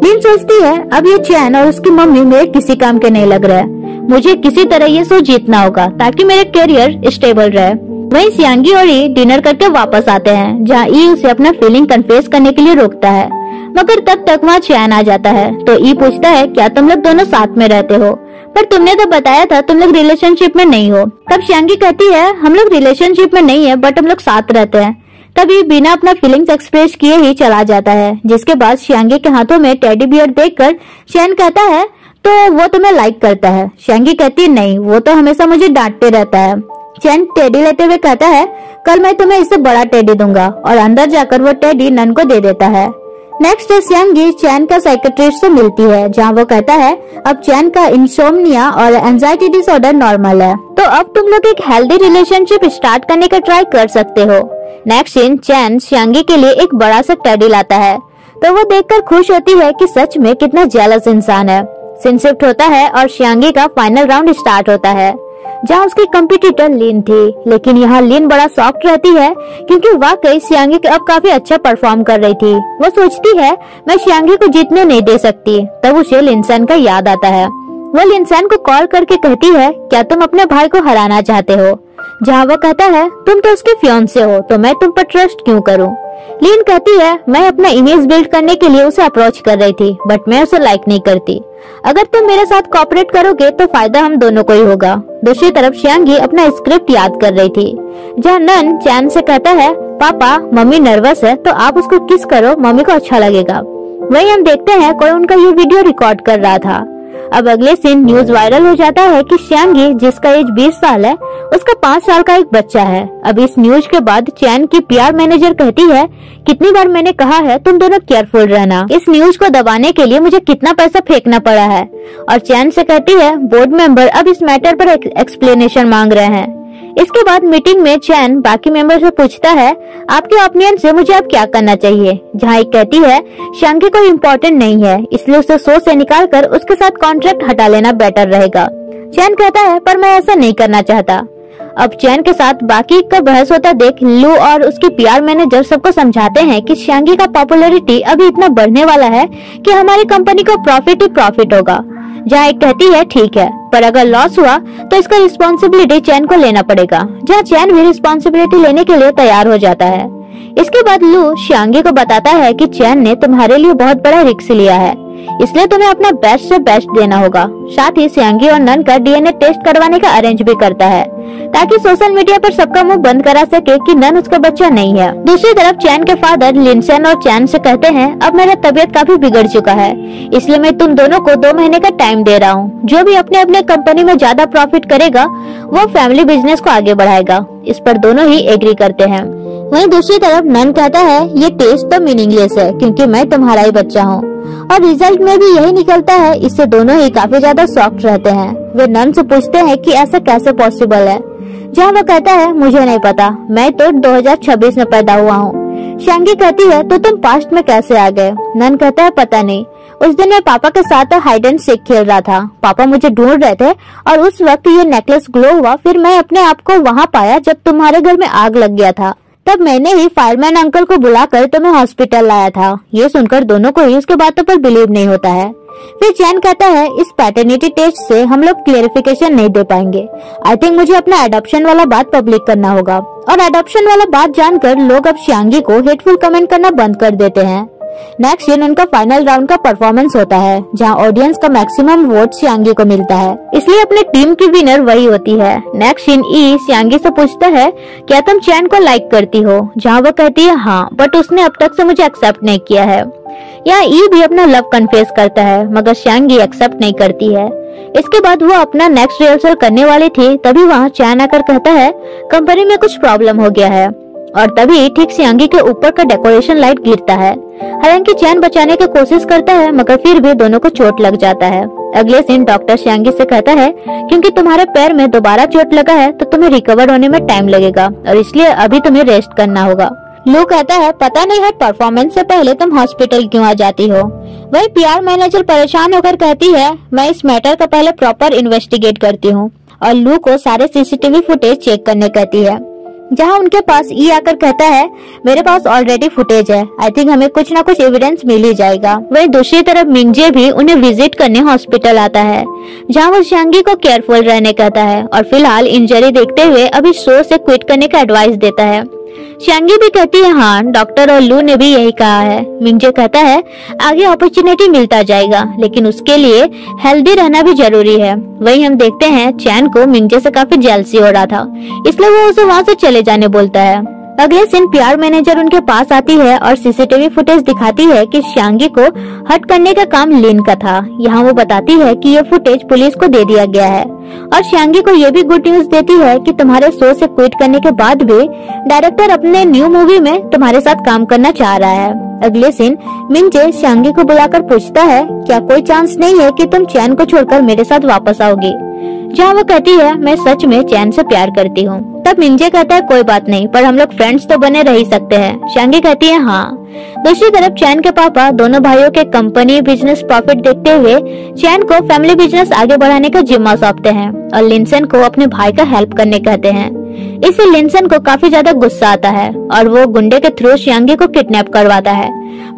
लीन सोचती है, अब ये चैन और उसकी मम्मी मेरे किसी काम के नहीं लग रहा मुझे किसी तरह ये सो जीतना होगा, ताकि मेरे करियर स्टेबल रहे। वहीं सियांगी और ई डिनर करके वापस आते हैं, जहाँ ई उसे अपना फीलिंग कन्फेस करने के लिए रोकता है। मगर तब तक वहाँ चैन आ जाता है। तो ई पूछता है, क्या तुम लोग दोनों साथ में रहते हो? पर तुमने तो बताया था तुम लोग रिलेशनशिप में नहीं हो। तब श्यांगी कहती है, हम लोग रिलेशनशिप में नहीं है बट हम लोग साथ रहते हैं। तभी बिना अपना फीलिंग्स एक्सप्रेस किए ही चला जाता है, जिसके बाद श्यांगी के हाथों में टेडी बियर देखकर चैन कहता है तो वो तुम्हें लाइक करता है। श्यांगी कहती है, नहीं, वो तो हमेशा मुझे डांटते रहता है। चैन टेडी लेते हुए कहता है, कल मैं तुम्हें इससे बड़ा टेडी दूँगा। और अंदर जाकर वो टेडी नन को दे देता है। नेक्स्ट सियांगी चैन का साइकेट्रिस्ट से मिलती है, जहाँ वो कहता है, अब चैन का इंसोमनिया और एंजाइटी डिसऑर्डर नॉर्मल है। तो अब तुम लोग एक हेल्दी रिलेशनशिप स्टार्ट करने का ट्राई कर सकते हो। नेक्स्ट सीन चैन सियांगी के लिए एक बड़ा सा टेडी लाता है। तो वो देखकर खुश होती है कि सच में कितना जेलस इंसान है। सीन होता है और शियांगी का फाइनल राउंड स्टार्ट होता है। जहाँ उसके कम्पिटिटर लिन थी। लेकिन यहाँ लिन बड़ा सॉफ्ट रहती है, क्योंकि वाकई सियांगी अब काफ़ी अच्छा परफॉर्म कर रही थी। वो सोचती है, मैं सियांगी को जीतने नहीं दे सकती, तब उसे लिनसन का याद आता है। वो लिनसन को कॉल करके कहती है, क्या तुम अपने भाई को हराना चाहते हो? जहाँ वो कहता है, तुम तो उसके फ्योन से हो तो मैं तुम पर ट्रस्ट क्यों करूँ? लीन कहती है, मैं अपना इमेज बिल्ड करने के लिए उसे अप्रोच कर रही थी बट मैं उसे लाइक नहीं करती। अगर तुम मेरे साथ कॉपरेट करोगे तो फ़ायदा हम दोनों को ही होगा। दूसरी तरफ़ श्यांगी अपना स्क्रिप्ट याद कर रही थी। जहाँ नन चैन से कहता है, पापा, मम्मी नर्वस है तो आप उसको किस करो, मम्मी को अच्छा लगेगा। वही हम देखते हैं, कोई उनका ये वीडियो रिकॉर्ड कर रहा था। अब अगले सीन न्यूज़ वायरल हो जाता है कि श्यांगी जिसका एज 20 साल है उसका पाँच साल का एक बच्चा है। अब इस न्यूज़ के बाद चैन की पीआर मैनेजर कहती है कितनी बार मैंने कहा है तुम दोनों केयरफुल रहना। इस न्यूज़ को दबाने के लिए मुझे कितना पैसा फेंकना पड़ा है। और चैन से कहती है बोर्ड मेंबर अब इस मैटर पर एक्सप्लेनेशन मांग रहे हैं। इसके बाद मीटिंग में चैन बाकी मेंबर से पूछता है, आपके ओपिनियन से मुझे अब क्या करना चाहिए? जहाँ एक कहती है शंकी कोई इम्पोर्टेंट नहीं है, इसलिए उसे सोच से निकाल कर उसके साथ कॉन्ट्रैक्ट हटा लेना बेटर रहेगा। चैन कहता है, पर मैं ऐसा नहीं करना चाहता। अब चैन के साथ बाकी का बहस होता देख लू और उसके पीआर मैनेजर सबको समझाते हैं कि श्यांगी का पॉपुलैरिटी अभी इतना बढ़ने वाला है कि हमारी कंपनी को प्रॉफिट ही प्रॉफिट होगा। जहाँ एक कहती है, ठीक है, पर अगर लॉस हुआ तो इसका रिस्पॉन्सिबिलिटी चैन को लेना पड़ेगा, जहाँ चैन भी रिस्पॉन्सिबिलिटी लेने के लिए तैयार हो जाता है। इसके बाद लू श्यांगी को बताता है कि चैन ने तुम्हारे लिए बहुत बड़ा रिक्स लिया है। इसलिए तुम्हें अपना बेस्ट से बेस्ट देना होगा। साथ ही सियांगी और नन का डीएनए टेस्ट करवाने का अरेंज भी करता है, ताकि सोशल मीडिया पर सबका मुँह बंद करा सके कि नन उसका बच्चा नहीं है। दूसरी तरफ़ चैन के फादर लिंसन और चैन से कहते हैं, अब मेरा तबीयत काफ़ी बिगड़ चुका है, इसलिए मैं तुम दोनों को दो महीने का टाइम दे रहा हूँ। जो भी अपने अपने कंपनी में ज़्यादा प्रॉफिट करेगा, वो फैमिली बिज़नेस को आगे बढ़ाएगा। इस पर दोनों ही एग्री करते हैं। वहीं दूसरी तरफ़ नन कहता है, ये टेस्ट तो मीनिंगलेस है, क्योंकि मैं तुम्हारा ही बच्चा हूँ। और रिज़ल्ट में भी यही निकलता है, इससे दोनों ही काफ़ी ज़्यादा सॉफ्ट रहते हैं। वे नन से पूछते हैं कि ऐसा कैसे पॉसिबल है। जहाँ वो कहता है, मुझे नहीं पता, मैं तो 2026 में पैदा हुआ हूँ। शांगी कहती है तो तुम पास्ट में कैसे आ गए? नन कहता है, पता नहीं। उस दिन मैं पापा के साथ हाइड एंड सीख खेल रहा था। पापा मुझे ढूंढ रहे थे और उस वक्त ये नेकलेस ग्लो हुआ, फिर मैं अपने आप को वहाँ पाया जब तुम्हारे घर में आग लग गया था। तब मैंने ही फायरमैन अंकल को बुलाकर तुम्हें हॉस्पिटल लाया था। ये सुनकर दोनों को ही उसके बातों पर बिलीव नहीं होता है। फिर चैन कहता है, इस पैटर्निटी टेस्ट से हम लोग क्लियरिफिकेशन नहीं दे पाएँगे। आई थिंक मुझे अपना एडॉप्शन वाला बात पब्लिक करना होगा। और एडॉप्शन वाला बात जानकर लोग अब श्यांगी को हेटफुल कमेंट करना बंद कर देते हैं। नेक्स्ट दिन उनका फाइनल राउंड का परफॉर्मेंस होता है, जहाँ ऑडियंस का मैक्सिमम वोट सियांगी को मिलता है। इसलिए अपने टीम की विनर वही होती है। नेक्स्ट सीन ई सियांगी से पूछता है, क्या तुम चैन को लाइक करती हो? जहाँ वो कहती है हाँ बट उसने अब तक से मुझे एक्सेप्ट नहीं किया है। यहाँ ई भी अपना लव कन्फेस करता है, मगर सियांगी एक्सेप्ट नहीं करती है। इसके बाद वो अपना नेक्स्ट रिहर्सल करने वाली थी, तभी वहाँ चैन आकर कहता है, कंपनी में कुछ प्रॉब्लम हो गया है। और तभी ठीक सियांगी के ऊपर का डेकोरेशन लाइट गिरता है। हालाँकि चैन बचाने की कोशिश करता है, मगर फिर भी दोनों को चोट लग जाता है। अगले दिन डॉक्टर सियांगी से कहता है, क्योंकि तुम्हारे पैर में दोबारा चोट लगा है तो तुम्हें रिकवर होने में टाइम लगेगा, और इसलिए अभी तुम्हें रेस्ट करना होगा। लू कहता है, पता नहीं है परफॉर्मेंस से पहले तुम हॉस्पिटल क्यों आ जाती हो? वही पीआर मैनेजर परेशान होकर कहती है, मैं इस मैटर का पहले प्रॉपर इन्वेस्टिगेट करती हूँ। और लू को सारे सीसीटीवी फुटेज चेक करने कहती है। जहाँ उनके पास ई आकर कहता है, मेरे पास ऑलरेडी फुटेज है। आई थिंक हमें कुछ ना कुछ एविडेंस मिल ही जाएगा। वही दूसरी तरफ़ मिंजे भी उन्हें विज़िट करने हॉस्पिटल आता है, जहाँ वो शांगी को केयरफुल रहने कहता है और फ़िलहाल इंजरी देखते हुए अभी शो से क्विट करने का एडवाइस देता है। शांगी भी कहती है हाँ डॉक्टर और लू ने भी यही कहा है। मिंगजे कहता है, आगे अपॉर्चुनिटी मिलता जाएगा, लेकिन उसके लिए हेल्दी रहना भी ज़रूरी है। वही हम देखते हैं, चैन को मिंगजे से काफ़ी जेलसी हो रहा था। इसलिए वो उसे वहाँ से चले जाने बोलता है। अगले दिन पीआर मैनेजर उनके पास आती है और सीसीटीवी फुटेज दिखाती है कि श्यांगी को हट करने का काम लिन का था। यहाँ वो बताती है कि ये फुटेज पुलिस को दे दिया गया है। और श्यांगी को ये भी गुड न्यूज़ देती है कि तुम्हारे शो से क्विट करने के बाद भी डायरेक्टर अपने न्यू मूवी में तुम्हारे साथ काम करना चाह रहा है। अगले दिन मिंजे श्यांगी को बुलाकर पूछता है, क्या कोई चांस नहीं है कि तुम चैन को छोड़कर मेरे साथ वापस आओगी? जहाँ वो कहती है, मैं सच में चैन से प्यार करती हूँ। तब मिंजे कहता है, कोई बात नहीं, पर हम लोग फ्रेंड्स तो बने रह सकते हैं। शांगी कहती है हाँ। दूसरी तरफ़ चैन के पापा दोनों भाइयों के कंपनी बिज़नेस प्रॉफिट देखते हुए चैन को फैमिली बिज़नेस आगे बढ़ाने का जिम्मा सौंपते हैं और लिंसन को अपने भाई का हेल्प करने कहते हैं। इससे लिंसन को काफ़ी ज़्यादा गुस्सा आता है और वो गुंडे के थ्रू शियांगी को किडनैप करवाता है।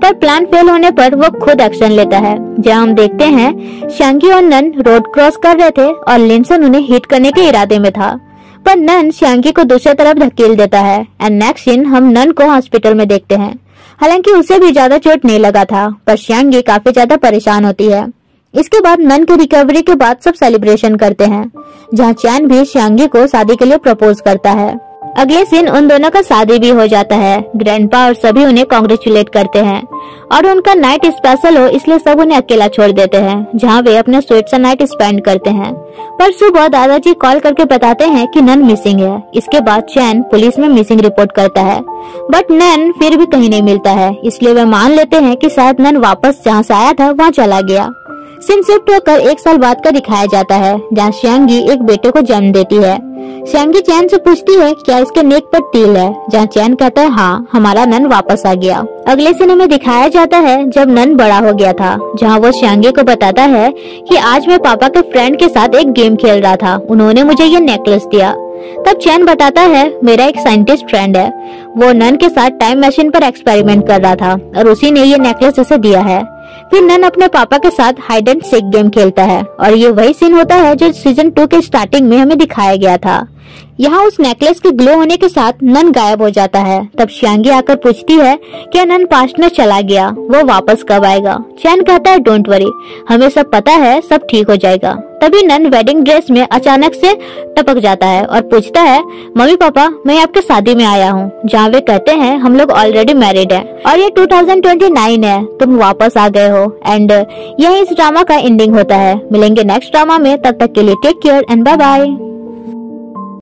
पर प्लान फेल होने पर वो खुद एक्शन लेता है, जहाँ हम देखते हैं शांगी और नन रोड क्रॉस कर रहे थे और लिंसन उन्हें हिट करने के इरादे में था। पर नन श्यांगी को दूसरी तरफ़ धकेल देता है एंड नेक्स्ट दिन हम नन को हॉस्पिटल में देखते हैं। हालाँकि उसे भी ज़्यादा चोट नहीं लगा था, पर श्यांगी काफ़ी ज़्यादा परेशान होती है। इसके बाद नन की रिकवरी के बाद सब सेलिब्रेशन करते हैं, जहाँ चैन भी श्यांगी को शादी के लिए प्रपोज करता है। अगले दिन उन दोनों का शादी भी हो जाता है। ग्रैंडपा और सभी उन्हें कॉन्ग्रेचुलेट करते हैं। और उनका नाइट स्पेशल हो, इसलिए सब उन्हें अकेला छोड़ देते हैं, जहाँ वे अपने स्वेट सा नाइट स्पेंड करते हैं। पर सुबह दादाजी कॉल करके बताते हैं कि नन मिसिंग है। इसके बाद चैन पुलिस में मिसिंग रिपोर्ट करता है। बट नन फिर भी कहीं नहीं मिलता है, इसलिए वे मान लेते हैं कि शायद नन वापस जहाँ से आया था, वहाँ चला गया। सिम शिफ्ट होकर एक साल बाद का दिखाया जाता है, जहाँ श्यांगी एक बेटे को जन्म देती है। श्यांगी चैन से पूछती है, क्या इसके नेक पर तिल है? जहाँ चैन कहता है हाँ हमारा नन वापस आ गया। अगले सिने में दिखाया जाता है, जब नन बड़ा हो गया था, जहाँ वो श्यांगी को बताता है कि आज मैं पापा के फ्रेंड के साथ एक गेम खेल रहा था, उन्होंने मुझे ये नेकलेस दिया। तब चैन बताता है, मेरा एक साइंटिस्ट फ्रेंड है। वो नन के साथ टाइम मशीन पर एक्सपेरिमेंट कर रहा था, और उसी ने ये नेकलेस उसे दिया है। फिर नन अपने पापा के साथ हाइड एंड सीक गेम खेलता है। और ये वही सीन होता है जो सीज़न टू के स्टार्टिंग में हमें दिखाया गया था। यहाँ उस नेकलेस के ग्लो होने के साथ नन गायब हो जाता है। तब श्यांगी आकर पूछती है कि नन में चला गया, वो वापस कब आएगा? चैन कहता है डोंट वरी हमें सब पता है, सब ठीक हो जाएगा। तभी नन वेडिंग ड्रेस में अचानक से टपक जाता है और पूछता है, मम्मी पापा, मैं आपके शादी में आया हूँ, जहाँ वे कहते हैं, हम लोग ऑलरेडी मैरिड है और ये 2029 है, तुम वापस आ गए हो एंड यही इस ड्रामा का एंडिंग होता है। मिलेंगे नेक्स्ट ड्रामा में, तब तक के लिए take care and bye bye